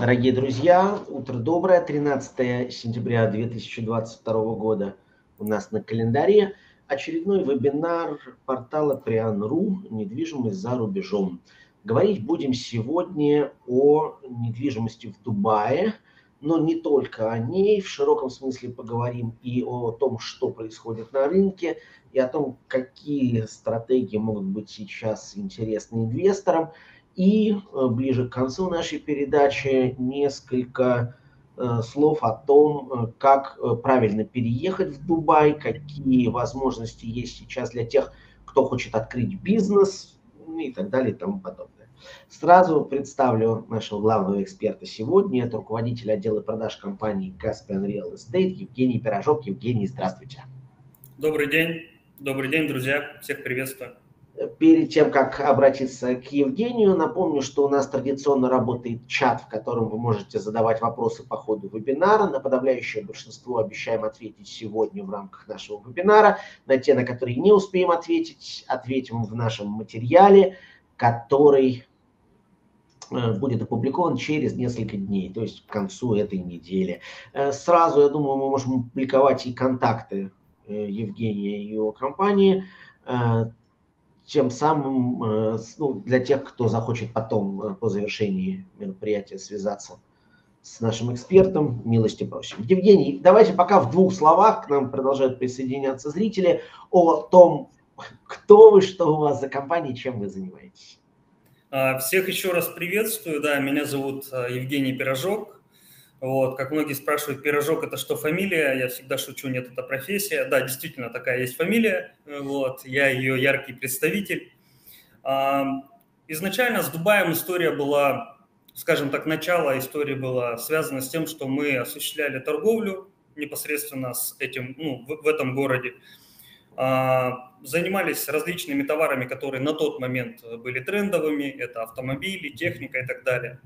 Дорогие друзья, утро доброе, 13 сентября 2022 года у нас на календаре. Очередной вебинар портала Приан.ру «Недвижимость за рубежом». Говорить будем сегодня о недвижимости в Дубае, но не только о ней, в широком смысле поговорим и о том, что происходит на рынке, и о том, какие стратегии могут быть сейчас интересны инвесторам – и э, ближе к концу нашей передачи несколько э, слов о том, э, как правильно переехать в Дубай, какие возможности есть сейчас для тех, кто хочет открыть бизнес ну и так далее и тому подобное. Сразу представлю нашего главного эксперта сегодня. Это руководитель отдела продаж компании Caspian Real Estate Евгений Пирожок. Евгений, здравствуйте. Добрый день. Добрый день, друзья. Всех приветствую. Перед тем, как обратиться к Евгению, напомню, что у нас традиционно работает чат, в котором вы можете задавать вопросы по ходу вебинара. На подавляющее большинство обещаем ответить сегодня в рамках нашего вебинара. На те, на которые не успеем ответить, ответим в нашем материале, который э, будет опубликован через несколько дней, то есть к концу этой недели. Э, сразу, я думаю, мы можем публиковать и контакты э, Евгения и его компании тем самым э, ну, для тех, кто захочет потом э, по завершении мероприятия связаться с нашим экспертом, милости просим. Евгений, давайте пока в двух словах, к нам продолжают присоединяться зрители, о том, кто вы, что у вас за компания, чем вы занимаетесь. А, всех еще раз приветствую. Да, меня зовут э, Евгений Пирожок. Вот, как многие спрашивают, пирожок это что фамилия? Я всегда шучу, нет, это профессия. Да, действительно, такая есть фамилия. Вот, я ее яркий представитель. Изначально с Дубаем история была, скажем так, начало истории была связана с тем, что мы осуществляли торговлю непосредственно с этим, ну, в, в этом городе. А, занимались различными товарами, которые на тот момент были трендовыми, это автомобили, техника и так далее.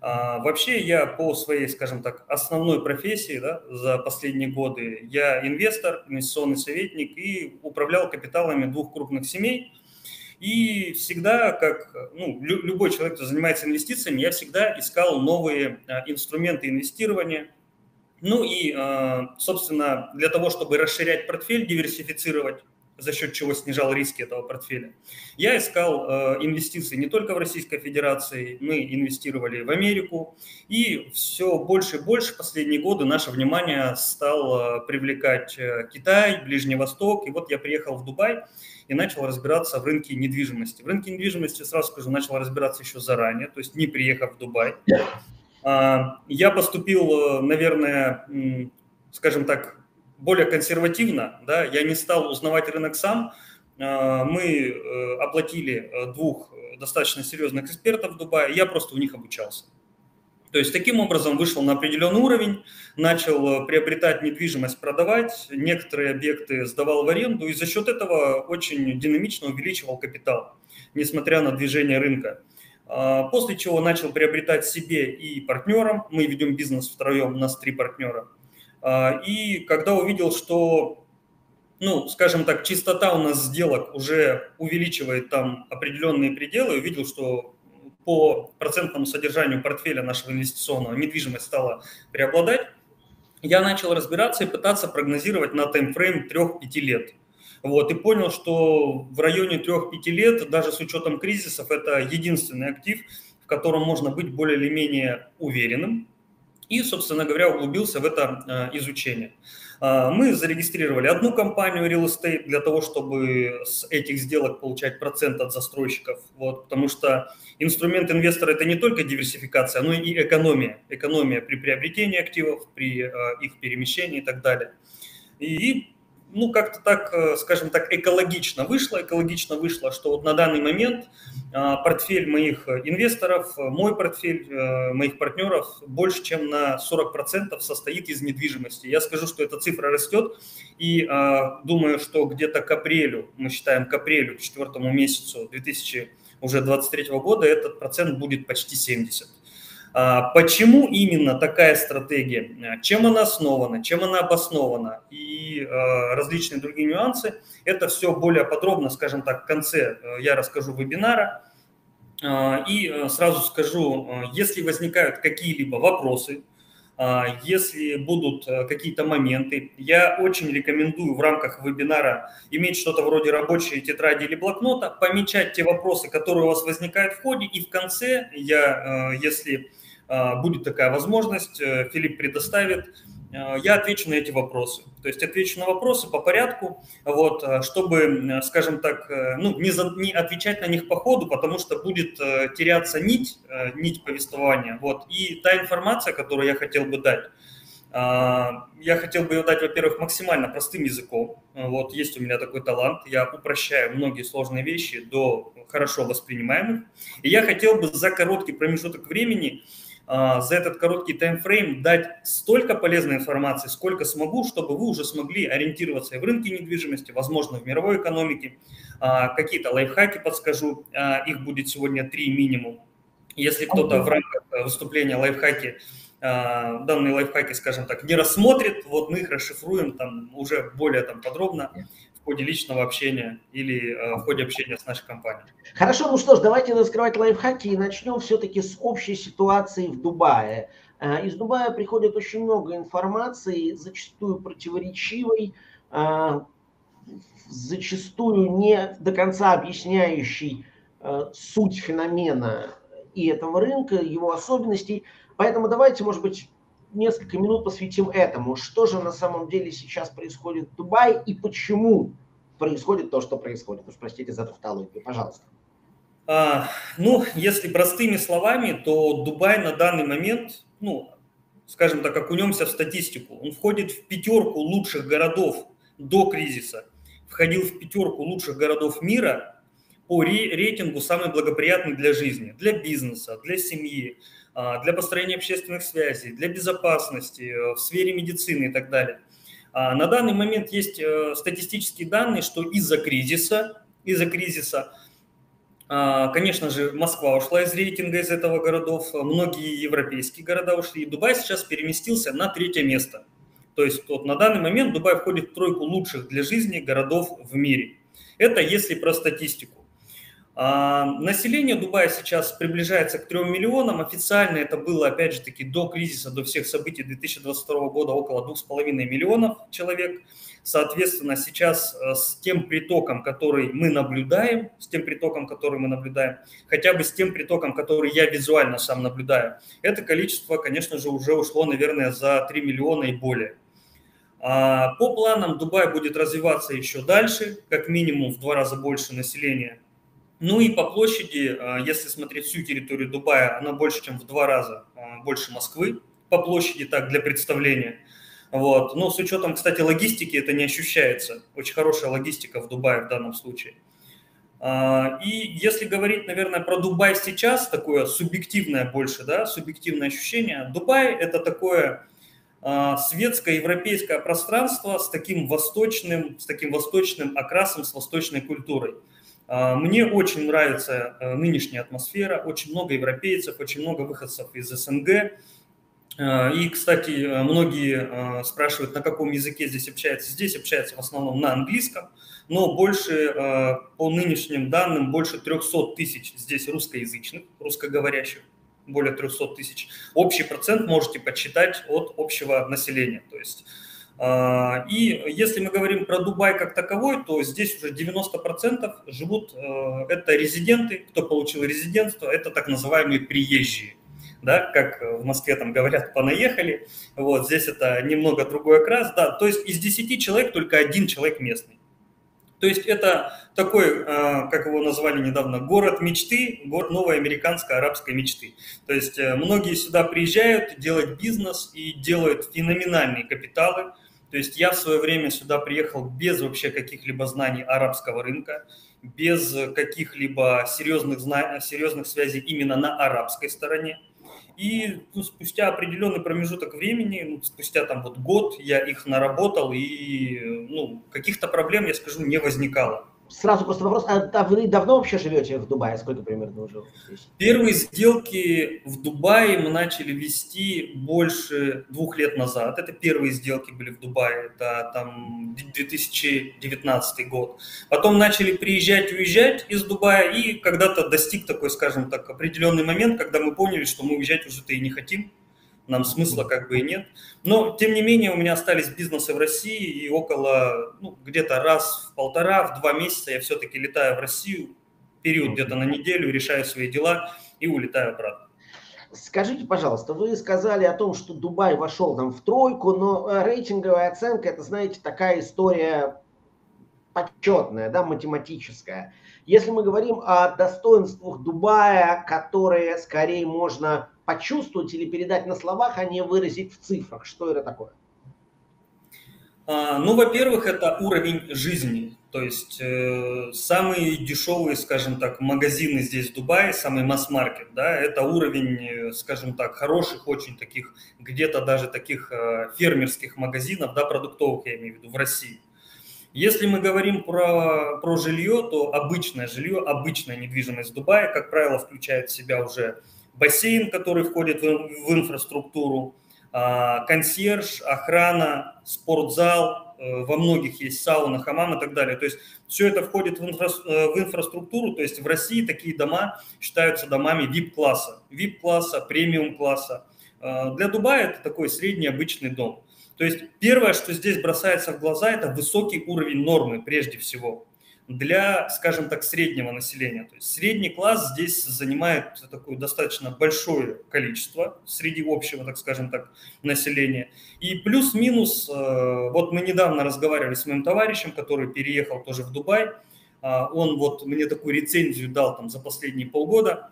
А, вообще я по своей, скажем так, основной профессии да, за последние годы, я инвестор, инвестиционный советник и управлял капиталами двух крупных семей. И всегда, как ну, любой человек, кто занимается инвестициями, я всегда искал новые а, инструменты инвестирования, ну и, а, собственно, для того, чтобы расширять портфель, диверсифицировать, за счет чего снижал риски этого портфеля. Я искал э, инвестиции не только в Российской Федерации, мы инвестировали в Америку, и все больше и больше последние годы наше внимание стало привлекать э, Китай, Ближний Восток, и вот я приехал в Дубай и начал разбираться в рынке недвижимости. В рынке недвижимости, сразу скажу, начал разбираться еще заранее, то есть не приехав в Дубай. А, я поступил, э, наверное, скажем так, более консервативно, да, я не стал узнавать рынок сам, а, мы э, оплатили э, двух достаточно серьезных экспертов в Дубае, я просто у них обучался. То есть таким образом вышел на определенный уровень, начал приобретать недвижимость, продавать, некоторые объекты сдавал в аренду и за счет этого очень динамично увеличивал капитал, несмотря на движение рынка. После чего начал приобретать себе и партнерам. Мы ведем бизнес втроем, у нас три партнера. А, и когда увидел, что, ну, скажем так, чистота у нас сделок уже увеличивает там определенные пределы, увидел, что по процентному содержанию портфеля нашего инвестиционного недвижимость стала преобладать, я начал разбираться и пытаться прогнозировать на таймфрейм 3-5 лет – вот, и понял, что в районе 3-5 лет, даже с учетом кризисов, это единственный актив, в котором можно быть более или менее уверенным. И, собственно говоря, углубился в это э, изучение. А, мы зарегистрировали одну компанию Real Estate для того, чтобы с этих сделок получать процент от застройщиков. Вот, потому что инструмент инвестора – это не только диверсификация, но и экономия. Экономия при приобретении активов, при э, их перемещении и так далее. И ну, как-то так, э, скажем так, экологично вышло. Экологично вышло, что вот на данный момент а, портфель моих инвесторов, мой портфель э, моих партнеров больше, чем на 40% состоит из недвижимости. Я скажу, что эта цифра растет, и а, думаю, что где-то к апрелю, мы считаем к апрелю, к четвертому месяцу 2023 года этот процент будет почти 70. А, почему именно такая стратегия? Чем она основана? Чем она обоснована? И а, различные другие нюансы. Это все более подробно, скажем так, в конце э, я расскажу вебинара. И сразу скажу, если возникают какие-либо вопросы, а, если будут э, какие-то моменты, я очень рекомендую в рамках вебинара иметь что-то вроде рабочей тетради или блокнота, помечать те вопросы, которые у вас возникают в ходе, и в конце я, э, если э, будет такая возможность, Филипп предоставит Э, я отвечу на эти вопросы. То есть отвечу на вопросы по порядку, вот, э, чтобы, скажем так, э, ну, не, за, не отвечать на них по ходу, потому что будет теряться нить, нить повествования. Вот. И та информация, которую я хотел бы дать, я хотел бы ее дать, во-первых, максимально простым языком. Вот есть у меня такой талант. Я упрощаю многие сложные вещи до хорошо воспринимаемых. И я хотел бы за короткий промежуток времени а, за этот короткий таймфрейм дать столько полезной информации, сколько смогу, чтобы вы уже смогли ориентироваться и в рынке недвижимости, возможно, в мировой экономике. А, какие-то лайфхаки подскажу, а, их будет сегодня три минимум. Если кто-то в рамках выступления лайфхаки данные лайфхаки, скажем так, не рассмотрит, вот мы их расшифруем там уже более там подробно ходе личного общения или э, в ходе общения с нашей компанией. Хорошо, ну что ж, давайте раскрывать лайфхаки и начнем все-таки с общей ситуации в Дубае. Э, из Дубая приходит очень много информации, зачастую противоречивой, э, зачастую не до конца объясняющей суть феномена и этого рынка, его особенностей. Поэтому давайте, может быть, несколько минут посвятим этому. Что же на самом деле сейчас происходит в Дубае и почему происходит то, что происходит? Уж простите за тавтологию, пожалуйста. А, ну, если простыми словами, то Дубай на данный момент, ну, скажем так, окунемся в статистику. Он входит в пятерку лучших городов до кризиса, входил в пятерку лучших городов мира по рейтингу самый благоприятный для жизни, для бизнеса, для семьи, для построения общественных связей, для безопасности, э, в сфере медицины и так далее. А, на данный момент есть э, статистические данные, что из-за кризиса, из-за кризиса, а, конечно же, Москва ушла из рейтинга из этого городов, многие европейские города ушли, и Дубай сейчас переместился на третье место. То есть вот на данный момент Дубай входит в тройку лучших для жизни городов в мире. Это если про статистику. А, население Дубая сейчас приближается к 3 миллионам. Официально это было, опять же таки, до кризиса, до всех событий 2022 года около 2,5 миллионов человек. Соответственно, сейчас э, с тем притоком, который мы наблюдаем, с тем притоком, который мы наблюдаем, хотя бы с тем притоком, который я визуально сам наблюдаю, это количество, конечно же, уже ушло, наверное, за 3 миллиона и более. А, по планам Дубай будет развиваться еще дальше, как минимум в два раза больше населения ну и по площади, а, если смотреть всю территорию Дубая, она больше, чем в два раза а, больше Москвы по площади, так, для представления. Вот. Но с учетом, кстати, логистики это не ощущается. Очень хорошая логистика в Дубае в данном случае. А, и если говорить, наверное, про Дубай сейчас, такое субъективное больше, да, субъективное ощущение, Дубай – это такое светское европейское пространство с таким восточным, с таким восточным окрасом, с восточной культурой – мне очень нравится э, нынешняя атмосфера, очень много европейцев, очень много выходцев из СНГ. А, и, кстати, э, многие э, спрашивают, на каком языке здесь общаются. Здесь общаются в основном на английском, но больше, по нынешним данным, больше 300 тысяч здесь русскоязычных, русскоговорящих, более 300 тысяч. Общий процент можете подсчитать от общего населения. То есть а, и если мы говорим про Дубай как таковой, то здесь уже 90% живут, э, это резиденты, кто получил резидентство, это так называемые приезжие. Да, как в Москве там говорят, понаехали. Вот здесь это немного другой окрас. Да, то есть из 10 человек только один человек местный. То есть это такой, э, как его назвали недавно, город мечты, город новой американской арабской мечты. То есть э, многие сюда приезжают делать бизнес и делают феноменальные капиталы, то есть я в свое время сюда приехал без вообще каких-либо знаний арабского рынка, без каких-либо серьезных, серьезных связей именно на арабской стороне. И ну, спустя определенный промежуток времени, ну, спустя там вот год, я их наработал, и ну, каких-то проблем, я скажу, не возникало. Сразу просто вопрос, а, вы давно вообще живете в Дубае? Сколько примерно уже здесь? Первые сделки в Дубае мы начали вести больше двух лет назад. Это первые сделки были в Дубае, это там 2019 год. Потом начали приезжать, уезжать из Дубая, и когда-то достиг такой, скажем так, определенный момент, когда мы поняли, что мы уезжать уже-то и не хотим нам смысла как бы и нет. Но, тем не менее, у меня остались бизнесы в России, и около, ну, где-то раз в полтора, в два месяца я все-таки летаю в Россию, период где-то на неделю, решаю свои дела и улетаю обратно. Скажите, пожалуйста, вы сказали о том, что Дубай вошел там в тройку, но э, рейтинговая оценка, это, знаете, такая история почетная, да, математическая. Если мы говорим о достоинствах Дубая, которые скорее можно почувствовать или передать на словах, а не выразить в цифрах? Что это такое? А, ну, во-первых, это уровень жизни. То есть э, самые дешевые, скажем так, магазины здесь в Дубае, самый масс-маркет, да, это уровень, э, скажем так, хороших, очень таких, где-то даже таких э, фермерских магазинов, да, продуктовых, я имею в виду, в России. Если мы говорим про, про жилье, то обычное жилье, обычная недвижимость в Дубае, как правило, включает в себя уже бассейн, который входит в, инфраструктуру, а, консьерж, охрана, спортзал, э, во многих есть сауна, хамам и так далее. То есть все это входит в, инфра, э, в инфраструктуру, то есть в России такие дома считаются домами VIP-класса, VIP-класса, премиум-класса. А, для Дубая это такой средний обычный дом. То есть первое, что здесь бросается в глаза, это высокий уровень нормы прежде всего для, скажем так, среднего населения. То есть средний класс здесь занимает такое достаточно большое количество среди общего, так скажем так, населения. И плюс-минус, э, вот мы недавно разговаривали с моим товарищем, который переехал тоже в Дубай, а, он вот мне такую рецензию дал там за последние полгода,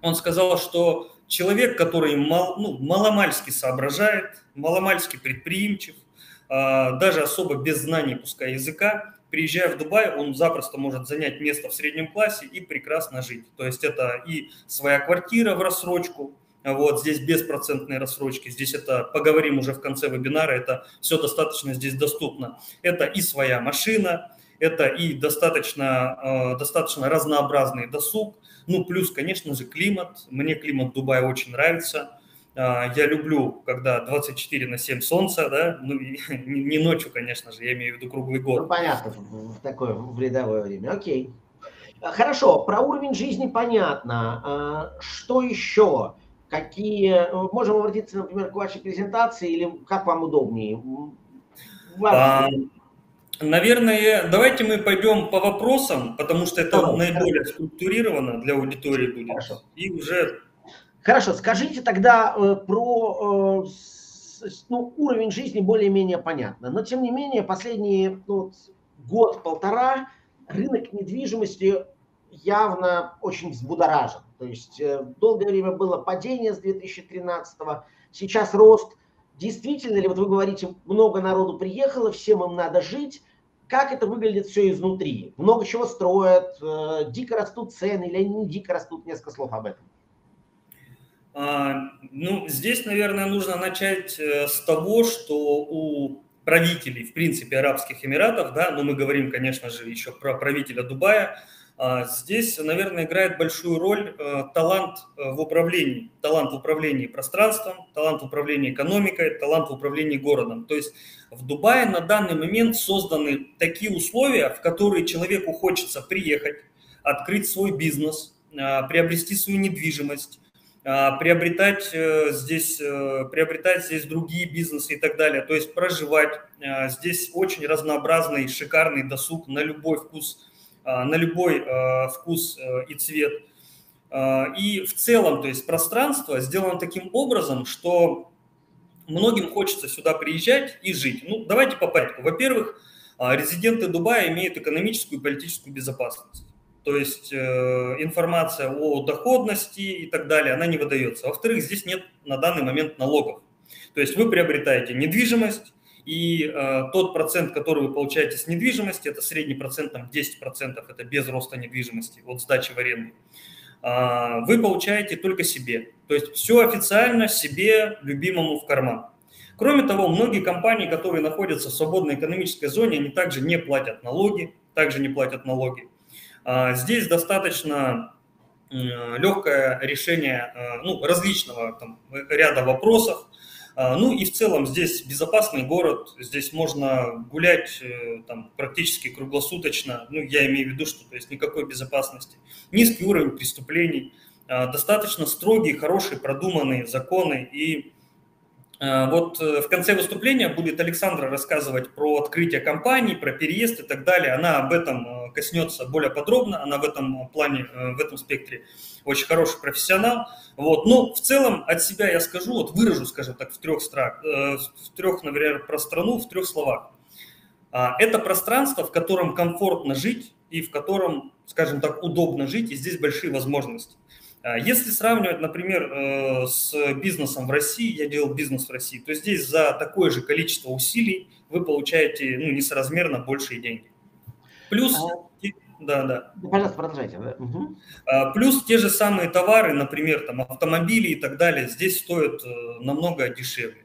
он сказал, что человек, который мал, ну, маломальски соображает, маломальски предприимчив, а, даже особо без знаний, пускай языка, приезжая в Дубай, он запросто может занять место в среднем классе и прекрасно жить. То есть это и своя квартира в рассрочку, вот здесь беспроцентные рассрочки, здесь это, поговорим уже в конце вебинара, это все достаточно здесь доступно. Это и своя машина, это и достаточно, э, достаточно разнообразный досуг, ну плюс, конечно же, климат. Мне климат Дубая очень нравится. А, я люблю, когда 24 на 7 солнца, да, ну, не ночью, конечно же, я имею в виду круглый год. Ну, понятно, в такое в рядовое время, окей. А, хорошо, про уровень жизни понятно. А, что еще? Какие... Можем обратиться, например, к вашей презентации или как вам удобнее? А, наверное, давайте мы пойдем по вопросам, потому что это Давай, наиболее хорошо. структурировано для аудитории будет. Хорошо. И уже Хорошо, скажите тогда э, про э, ну, уровень жизни более-менее понятно. Но тем не менее, последний ну, год-полтора рынок недвижимости явно очень взбудоражен. То есть э, долгое время было падение с 2013 -го, сейчас рост. Действительно ли, вот вы говорите, много народу приехало, всем им надо жить, как это выглядит все изнутри? Много чего строят, дико растут цены или они дико растут? Несколько слов об этом. А, ну, здесь, наверное, нужно начать э, с того, что у правителей, в принципе, Арабских Эмиратов, да, но мы говорим, конечно же, еще про правителя Дубая, а, здесь, наверное, играет большую роль э, талант э, в управлении. Талант в управлении пространством, талант в управлении экономикой, талант в управлении городом. То есть в Дубае на данный момент созданы такие условия, в которые человеку хочется приехать, открыть свой бизнес, а, приобрести свою недвижимость, приобретать э, здесь, э, приобретать здесь другие бизнесы и так далее. То есть проживать. А, здесь очень разнообразный, шикарный досуг на любой вкус, а, на любой вкус э, и цвет. И в целом, то есть пространство сделано таким образом, что многим хочется сюда приезжать и жить. Ну, давайте по порядку. Во-первых, резиденты Дубая имеют экономическую и политическую безопасность. То есть э, информация о доходности и так далее, она не выдается. Во-вторых, здесь нет на данный момент налогов. То есть вы приобретаете недвижимость, и э, тот процент, который вы получаете с недвижимости, это средний процент, там 10%, это без роста недвижимости, от сдачи в аренду, э, вы получаете только себе. То есть все официально себе, любимому в карман. Кроме того, многие компании, которые находятся в свободной экономической зоне, они также не платят налоги, также не платят налоги. А, здесь достаточно легкое решение ну, различного там, ряда вопросов. А, ну и в целом здесь безопасный город, здесь можно гулять э, там, практически круглосуточно. Ну, я имею в виду, что то есть никакой безопасности. Низкий уровень преступлений, а, достаточно строгие, хорошие, продуманные законы и Э, вот э, в конце выступления будет Александра рассказывать про открытие компании, про переезд и так далее. Она об этом э, коснется более подробно, она в этом плане, в этом спектре очень хороший профессионал. Вот. Но в целом от себя я скажу, вот выражу, скажем так, в трех, страх, в трех, например, про страну, в трех словах. А, это пространство, в котором комфортно жить и в котором, скажем так, удобно жить, и здесь большие возможности. А если сравнивать, например, э, с бизнесом в России, я делал бизнес в России, то здесь за такое же количество усилий вы получаете ну, несоразмерно большие деньги. Плюс, а... да, да. Пожалуйста, продолжайте. Да. Угу. Плюс те же самые товары, например, там автомобили и так далее, здесь стоят э, намного дешевле.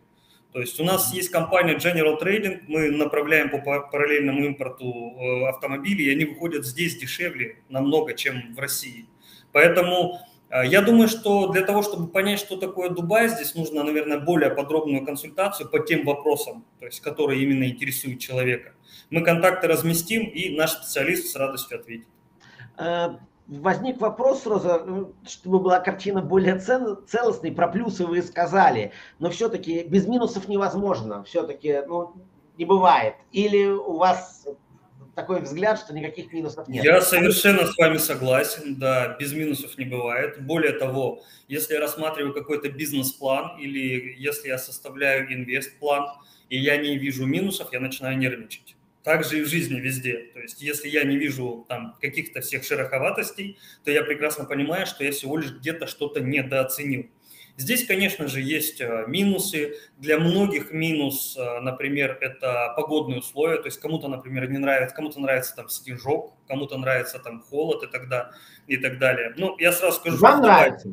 То есть у нас есть компания General Trading, мы направляем по параллельному импорту э, автомобили, и они выходят здесь дешевле намного, чем в России. Поэтому я думаю, что для того, чтобы понять, что такое Дубай, здесь нужно, наверное, более подробную консультацию по тем вопросам, то есть, которые именно интересуют человека. Мы контакты разместим, и наш специалист с радостью ответит. Э, возник вопрос сразу, э, чтобы была картина более целостной, про плюсы вы сказали, но все-таки без минусов невозможно, все-таки ну, не бывает. Или у вас такой взгляд, что никаких минусов нет. Я совершенно с вами согласен, да, без минусов не бывает. Более того, если я рассматриваю какой-то бизнес-план или если я составляю инвест-план, и я не вижу минусов, я начинаю нервничать. Так же и в жизни везде. То есть если я не вижу там каких-то всех шероховатостей, то я прекрасно понимаю, что я всего лишь где-то что-то недооценил. Здесь, конечно же, есть э, минусы. Для многих минус, э, например, это погодные условия. То есть кому-то, например, не нравится, кому-то нравится там снежок, кому-то нравится там холод и тогда и так далее. Ну, я сразу скажу. Вам что нравится?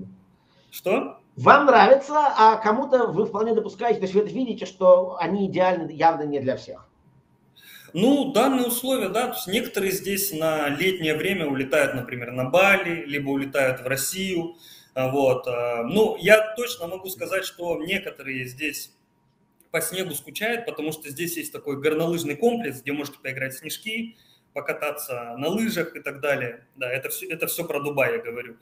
Что? Вам нравится, а кому-то вы вполне допускаете, то есть вы видите, что они идеальны явно не для всех. Ну, данные условия, да, то есть некоторые здесь на летнее время улетают, например, на Бали, либо улетают в Россию, вот. А, ну, я точно могу сказать, что некоторые здесь по снегу скучают, потому что здесь есть такой горнолыжный комплекс, где можете поиграть в снежки, покататься на лыжах и так далее. Да, это все, это все про Дубай, я говорю.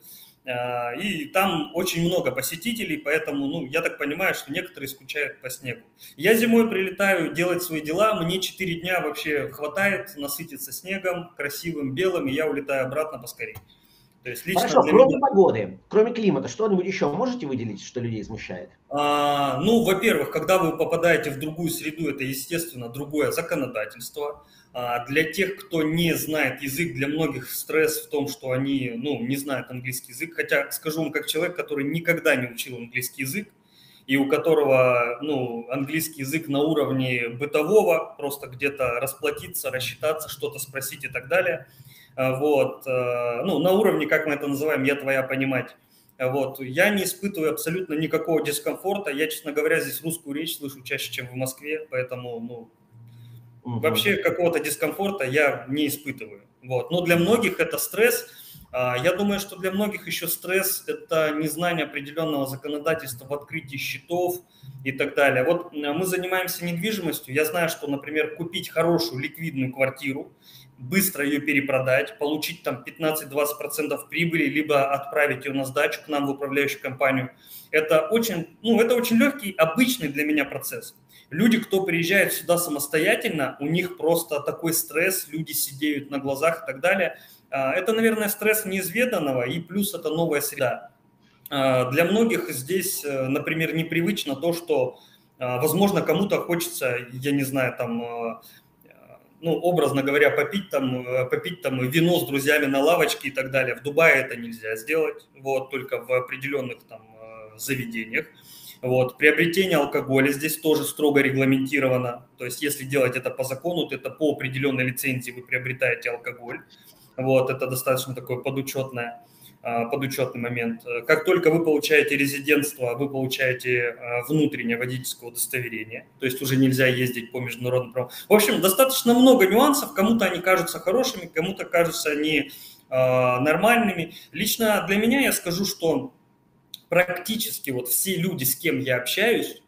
А, и там очень много посетителей, поэтому, ну, я так понимаю, что некоторые скучают по снегу. Я зимой прилетаю делать свои дела, мне 4 дня вообще хватает насытиться снегом, красивым, белым, и я улетаю обратно поскорее. То есть лично Хорошо, кроме меня... погоды, кроме климата, что-нибудь еще можете выделить, что людей смущает? А, ну, во-первых, когда вы попадаете в другую среду, это, естественно, другое законодательство. А, для тех, кто не знает язык, для многих стресс в том, что они ну, не знают английский язык. Хотя скажу вам как человек, который никогда не учил английский язык, и у которого ну, английский язык на уровне бытового, просто где-то расплатиться, рассчитаться, что-то спросить и так далее – вот, э, ну, на уровне, как мы это называем, я твоя понимать. А вот, я не испытываю абсолютно никакого дискомфорта. Я, честно говоря, здесь русскую речь слышу чаще, чем в Москве, поэтому, ну, угу. вообще какого-то дискомфорта я не испытываю. Вот, но для многих это стресс. А, я думаю, что для многих еще стресс – это незнание определенного законодательства в открытии счетов и так далее. Вот мы занимаемся недвижимостью. Я знаю, что, например, купить хорошую ликвидную квартиру – быстро ее перепродать, получить там 15-20% прибыли, либо отправить ее на сдачу к нам в управляющую компанию. Это очень, ну, это очень легкий, обычный для меня процесс. Люди, кто приезжает сюда самостоятельно, у них просто такой стресс, люди сидеют на глазах и так далее. А, это, наверное, стресс неизведанного, и плюс это новая среда. А, для многих здесь, э, например, непривычно то, что, а, возможно, кому-то хочется, я не знаю, там ну, образно говоря, попить там, э, попить там вино с друзьями на лавочке и так далее. В Дубае это нельзя сделать, вот, только в определенных там э, заведениях. Вот. Приобретение алкоголя здесь тоже строго регламентировано. То есть, если делать это по закону, то это по определенной лицензии вы приобретаете алкоголь. Вот, это достаточно такое подучетное. А, подучетный момент. Как только вы получаете резидентство, вы получаете а, внутреннее водительское удостоверение, то есть уже нельзя ездить по международным правам. В общем, достаточно много нюансов, кому-то они кажутся хорошими, кому-то кажутся они а, нормальными. Лично для меня я скажу, что практически вот все люди, с кем я общаюсь,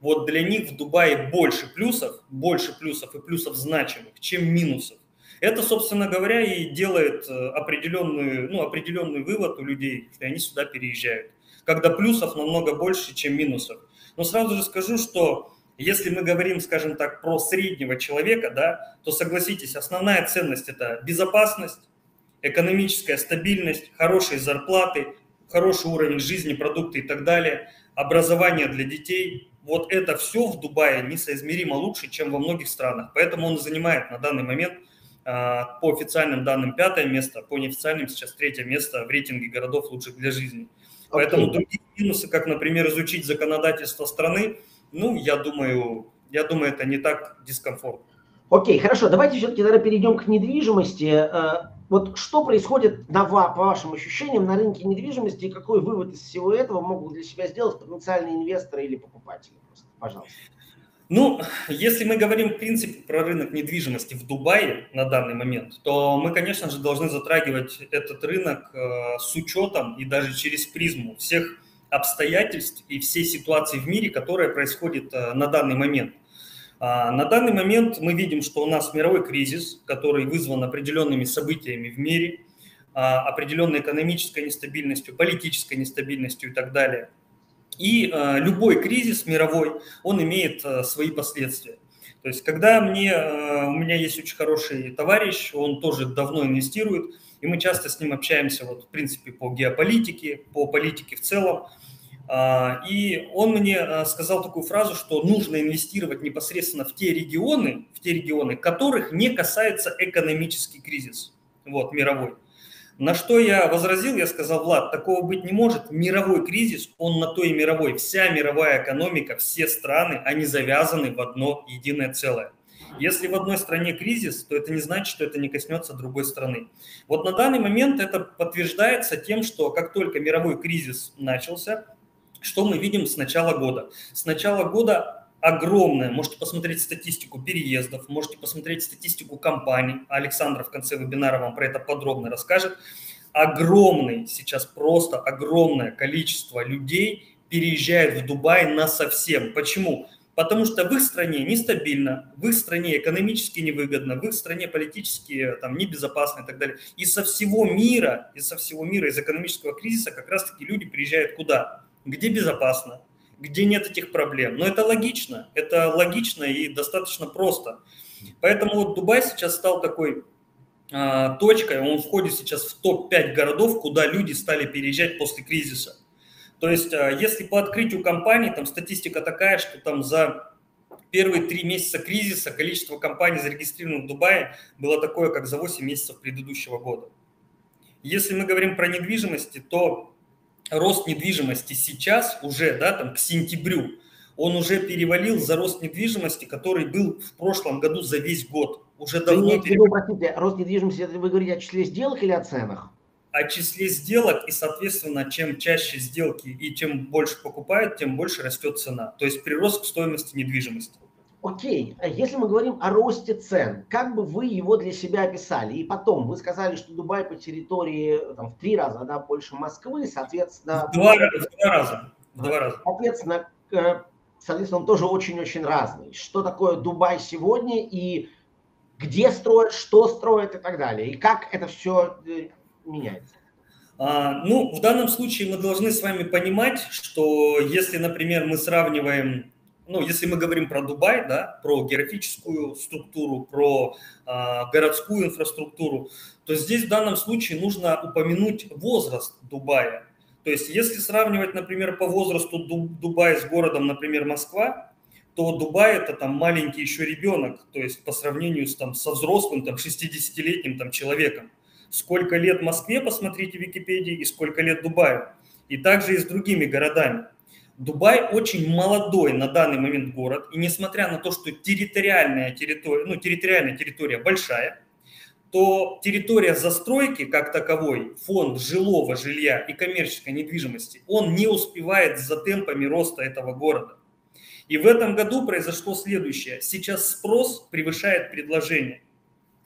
вот для них в Дубае больше плюсов, больше плюсов и плюсов значимых, чем минусов. Это, собственно говоря, и делает э, определенную, ну, определенный вывод у людей, что они сюда переезжают. Когда плюсов намного больше, чем минусов. Но сразу же скажу, что если мы говорим, скажем так, про среднего человека, да, то согласитесь, основная ценность – это безопасность, экономическая стабильность, хорошие зарплаты, хороший уровень жизни, продукты и так далее, образование для детей. Вот это все в Дубае несоизмеримо лучше, чем во многих странах. Поэтому он занимает на данный момент – по официальным данным пятое место, по неофициальным сейчас третье место в рейтинге городов лучших для жизни. Okay. Поэтому другие минусы, как, например, изучить законодательство страны, ну, я думаю, я думаю, это не так дискомфортно. Окей, okay, хорошо, давайте все-таки тогда перейдем к недвижимости. Э, вот что происходит на, по вашим ощущениям на рынке недвижимости и какой вывод из всего этого могут для себя сделать потенциальные инвесторы или покупатели? Просто, пожалуйста. Ну, если мы говорим, в принципе, про рынок недвижимости в Дубае на данный момент, то мы, конечно же, должны затрагивать этот рынок э, с учетом и даже через призму всех обстоятельств и всей ситуации в мире, которая происходит э, на данный момент. А, на данный момент мы видим, что у нас мировой кризис, который вызван определенными событиями в мире, а, определенной экономической нестабильностью, политической нестабильностью и так далее – и э, любой кризис мировой, он имеет э, свои последствия. То есть, когда мне, э, у меня есть очень хороший товарищ, он тоже давно инвестирует, и мы часто с ним общаемся, вот, в принципе, по геополитике, по политике в целом. Э, и он мне э, сказал такую фразу, что нужно инвестировать непосредственно в те регионы, в те регионы, которых не касается экономический кризис, вот, мировой. На что я возразил, я сказал, Влад, такого быть не может. Мировой кризис, он на то и мировой. Вся мировая экономика, все страны, они завязаны в одно единое целое. Если в одной стране кризис, то это не значит, что это не коснется другой страны. Вот на данный момент это подтверждается тем, что как только мировой кризис начался, что мы видим с начала года? С начала года огромная. Можете посмотреть статистику переездов, можете посмотреть статистику компаний. Александр в конце вебинара вам про это подробно расскажет. Огромный, сейчас просто огромное количество людей переезжает в Дубай на совсем. Почему? Потому что в их стране нестабильно, в их стране экономически невыгодно, в их стране политически там, небезопасно и так далее. И со всего мира, из со всего мира, из экономического кризиса как раз-таки люди приезжают куда? Где безопасно, где нет этих проблем. Но это логично, это логично и достаточно просто. Поэтому вот Дубай сейчас стал такой а, точкой, он входит сейчас в топ-5 городов, куда люди стали переезжать после кризиса. То есть, а, если по открытию компаний, там статистика такая, что там за первые три месяца кризиса количество компаний, зарегистрированных в Дубае, было такое, как за 8 месяцев предыдущего года. Если мы говорим про недвижимости, то рост недвижимости сейчас уже, да, там к сентябрю, он уже перевалил за рост недвижимости, который был в прошлом году за весь год. Уже давно вы перевалил. Простите, рост недвижимости, это вы говорите о числе сделок или о ценах? О числе сделок, и, соответственно, чем чаще сделки и чем больше покупают, тем больше растет цена. То есть прирост к стоимости недвижимости. Окей, если мы говорим о росте цен, как бы вы его для себя описали? И потом, вы сказали, что Дубай по территории там, в три раза да, больше Москвы, соответственно... В два, в два раза. В два раза. Соответственно, соответственно, он тоже очень-очень разный. Что такое Дубай сегодня и где строят, что строят и так далее. И как это все э, меняется? А, ну, в данном случае мы должны с вами понимать, что если, например, мы сравниваем ну, если мы говорим про Дубай, да, про географическую структуру, про э, городскую инфраструктуру, то здесь в данном случае нужно упомянуть возраст Дубая. То есть, если сравнивать, например, по возрасту Дубая с городом, например, Москва, то Дубай это там маленький еще ребенок, то есть по сравнению с, там, со взрослым, там, 60-летним там, человеком. Сколько лет Москве, посмотрите в Википедии, и сколько лет Дубаю. И также и с другими городами. Дубай очень молодой на данный момент город, и несмотря на то, что территориальная территория, ну, территориальная территория большая, то территория застройки как таковой, фонд жилого жилья и коммерческой недвижимости, он не успевает за темпами роста этого города. И в этом году произошло следующее. Сейчас спрос превышает предложение.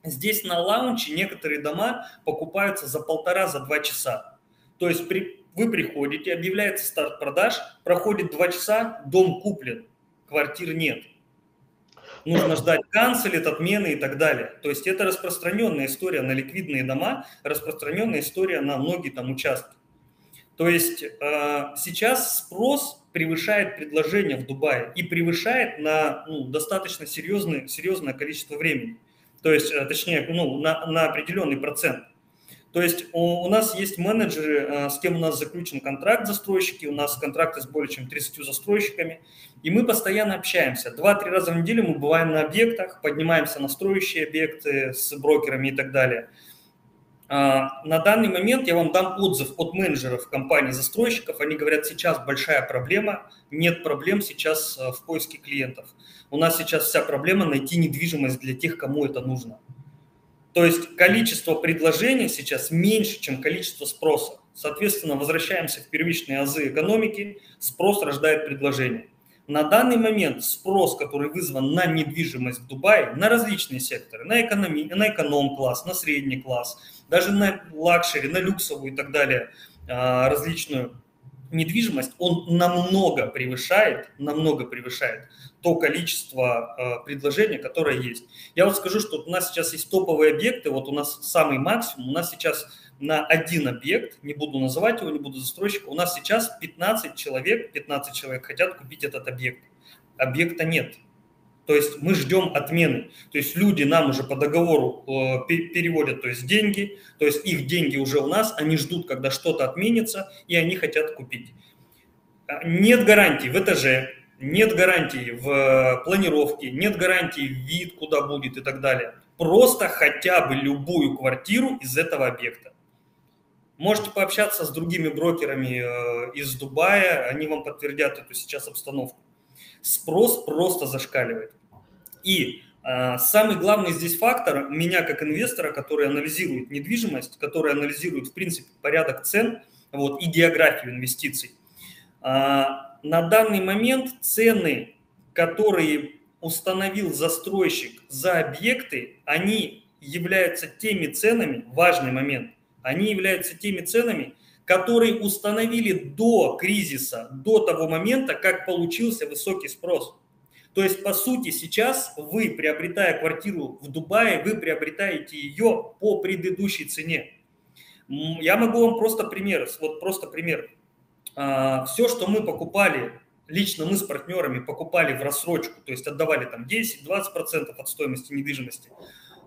Здесь на лаунче некоторые дома покупаются за полтора, за два часа. То есть при, вы приходите, объявляется старт продаж, проходит два часа, дом куплен, квартир нет нужно ждать канцелит, отмены и так далее. То есть это распространенная история на ликвидные дома, распространенная история на многие там участки. То есть э, сейчас спрос превышает предложение в Дубае и превышает на ну, достаточно серьезное, серьезное количество времени. То есть, э, точнее, ну, на, на определенный процент. То есть у, у нас есть менеджеры, э, с кем у нас заключен контракт застройщики, у нас контракты с более чем 30 застройщиками, и мы постоянно общаемся. Два-три раза в неделю мы бываем на объектах, поднимаемся на строящие объекты с брокерами и так далее. А, на данный момент я вам дам отзыв от менеджеров компании застройщиков. Они говорят, сейчас большая проблема, нет проблем сейчас э, в поиске клиентов. У нас сейчас вся проблема найти недвижимость для тех, кому это нужно. То есть количество предложений сейчас меньше, чем количество спроса. Соответственно, возвращаемся в первичные азы экономики, спрос рождает предложение. На данный момент спрос, который вызван на недвижимость в Дубае, на различные секторы, на, экономи, на эконом-класс, на средний класс, даже на luxury, на люксовую и так далее, а, различную недвижимость, он намного превышает, намного превышает то количество э, предложений, которое есть. Я вот скажу, что у нас сейчас есть топовые объекты, вот у нас самый максимум, у нас сейчас на один объект, не буду называть его, не буду застройщика, у нас сейчас 15 человек, 15 человек хотят купить этот объект. Объекта нет. То есть мы ждем отмены. То есть люди нам уже по договору э, переводят то есть деньги, то есть их деньги уже у нас, они ждут, когда что-то отменится, и они хотят купить. А, нет гарантий в этаже, нет гарантий в э, планировке, нет гарантий вид, куда будет и так далее. Просто хотя бы любую квартиру из этого объекта. Можете пообщаться с другими брокерами э, из Дубая, они вам подтвердят эту сейчас обстановку. Спрос просто зашкаливает. И э, самый главный здесь фактор меня как инвестора, который анализирует недвижимость, который анализирует в принципе порядок цен вот, и географию инвестиций. На данный момент цены, которые установил застройщик за объекты, они являются теми ценами, важный момент, они являются теми ценами, которые установили до кризиса, до того момента, как получился высокий спрос. То есть, по сути, сейчас вы, приобретая квартиру в Дубае, вы приобретаете ее по предыдущей цене. Я могу вам просто пример, вот просто пример. А, все, что мы покупали, лично мы с партнерами покупали в рассрочку, то есть отдавали там 10-20% от стоимости недвижимости,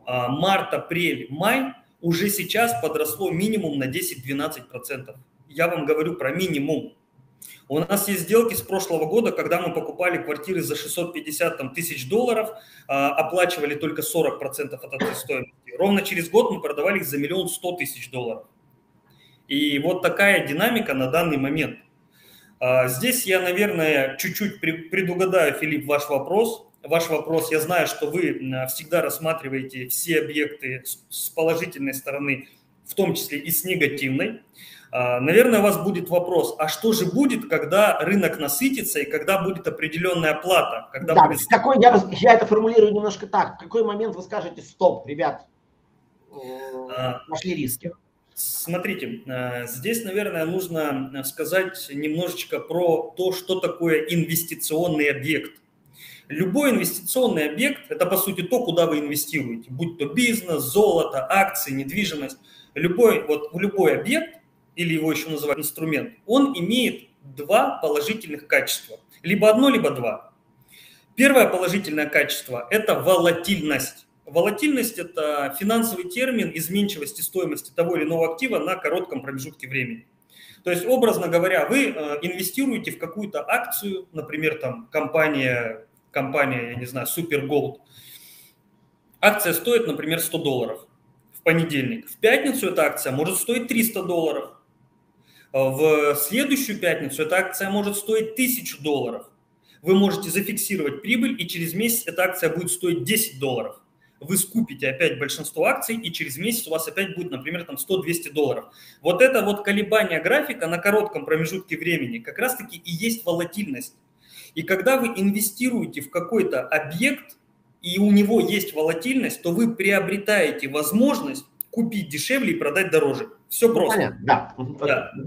а, март, апрель, май, уже сейчас подросло минимум на 10-12%. Я вам говорю про минимум. У нас есть сделки с прошлого года, когда мы покупали квартиры за 650 там, тысяч долларов, а, оплачивали только 40% от этой стоимости. Ровно через год мы продавали их за миллион сто тысяч долларов. И вот такая динамика на данный момент. А, здесь я, наверное, чуть-чуть предугадаю, Филипп, ваш вопрос. Ваш вопрос, я знаю, что вы всегда рассматриваете все объекты с положительной стороны, в том числе и с негативной. А, наверное, у вас будет вопрос, а что же будет, когда рынок насытится и когда будет определенная плата? Когда да, будет... какой, я, я это формулирую немножко так. В какой момент вы скажете, стоп, ребят, нашли риски? Смотрите, э, здесь, наверное, нужно сказать немножечко про то, что такое инвестиционный объект. Любой инвестиционный объект – это, по сути, то, куда вы инвестируете, будь то бизнес, золото, акции, недвижимость. Любой, вот, любой объект, или его еще называют инструмент, он имеет два положительных качества. Либо одно, либо два. Первое положительное качество – это волатильность. Волатильность – это финансовый термин изменчивости стоимости того или иного актива на коротком промежутке времени. То есть, образно говоря, вы э, инвестируете в какую-то акцию, например, там компания, компания, я не знаю, Super Gold. Акция стоит, например, 100 долларов в понедельник. В пятницу эта акция может стоить 300 долларов. В следующую пятницу эта акция может стоить 1000 долларов. Вы можете зафиксировать прибыль, и через месяц эта акция будет стоить 10 долларов. Вы скупите опять большинство акций, и через месяц у вас опять будет, например, там 100-200 долларов. Вот это вот колебание графика на коротком промежутке времени как раз-таки и есть волатильность. И когда вы инвестируете в какой-то объект, и у него есть волатильность, то вы приобретаете возможность купить дешевле и продать дороже. Все просто. Понятно, да. да.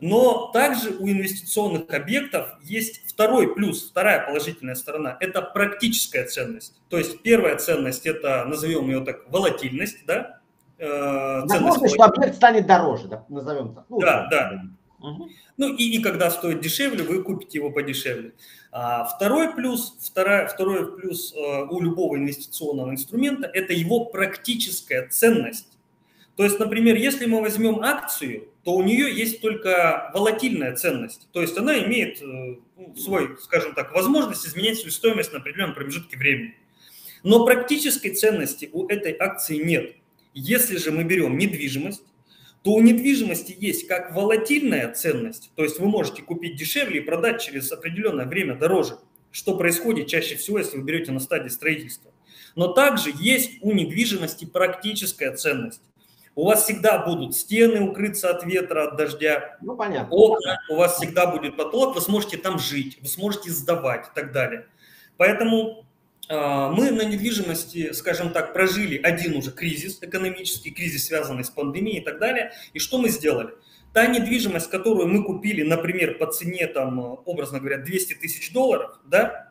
Но также у инвестиционных объектов есть второй плюс, вторая положительная сторона – это практическая ценность. То есть первая ценность – это, назовем ее так, волатильность, да? Э, Возможно, что объект станет дороже, да? назовем так. Ну, да, да. Угу. Ну и, и когда стоит дешевле, вы купите его подешевле. А второй плюс, вторая, второй плюс э, у любого инвестиционного инструмента – это его практическая ценность. То есть, например, если мы возьмем акцию, то у нее есть только волатильная ценность. То есть она имеет э, ну, свой, скажем так, возможность изменять свою стоимость на определенном промежутке времени. Но практической ценности у этой акции нет. Если же мы берем недвижимость, то у недвижимости есть как волатильная ценность, то есть вы можете купить дешевле и продать через определенное время дороже, что происходит чаще всего, если вы берете на стадии строительства. Но также есть у недвижимости практическая ценность. У вас всегда будут стены укрыться от ветра, от дождя, ну, понятно. окна, у вас всегда будет потолок, вы сможете там жить, вы сможете сдавать и так далее. Поэтому э, мы на недвижимости, скажем так, прожили один уже кризис экономический, кризис, связанный с пандемией и так далее. И что мы сделали? Та недвижимость, которую мы купили, например, по цене, там, образно говоря, 200 тысяч долларов, да, а,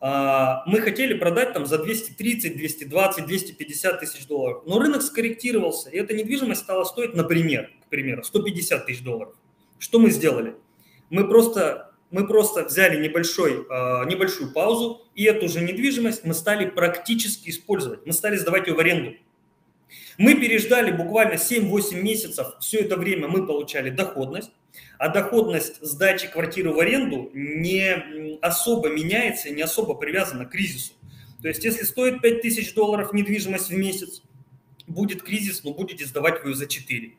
мы хотели продать там за 230, 220, 250 тысяч долларов. Но рынок скорректировался, и эта недвижимость стала стоить, например, к примеру, 150 тысяч долларов. Что мы сделали? Мы просто, мы просто взяли небольшой, а, небольшую паузу, и эту же недвижимость мы стали практически использовать. Мы стали сдавать ее в аренду. Мы переждали буквально 7-8 месяцев, все это время мы получали доходность, а доходность сдачи квартиры в аренду не особо меняется, не особо привязана к кризису. То есть если стоит 5000 долларов недвижимость в месяц, будет кризис, но будете сдавать вы ее за 4.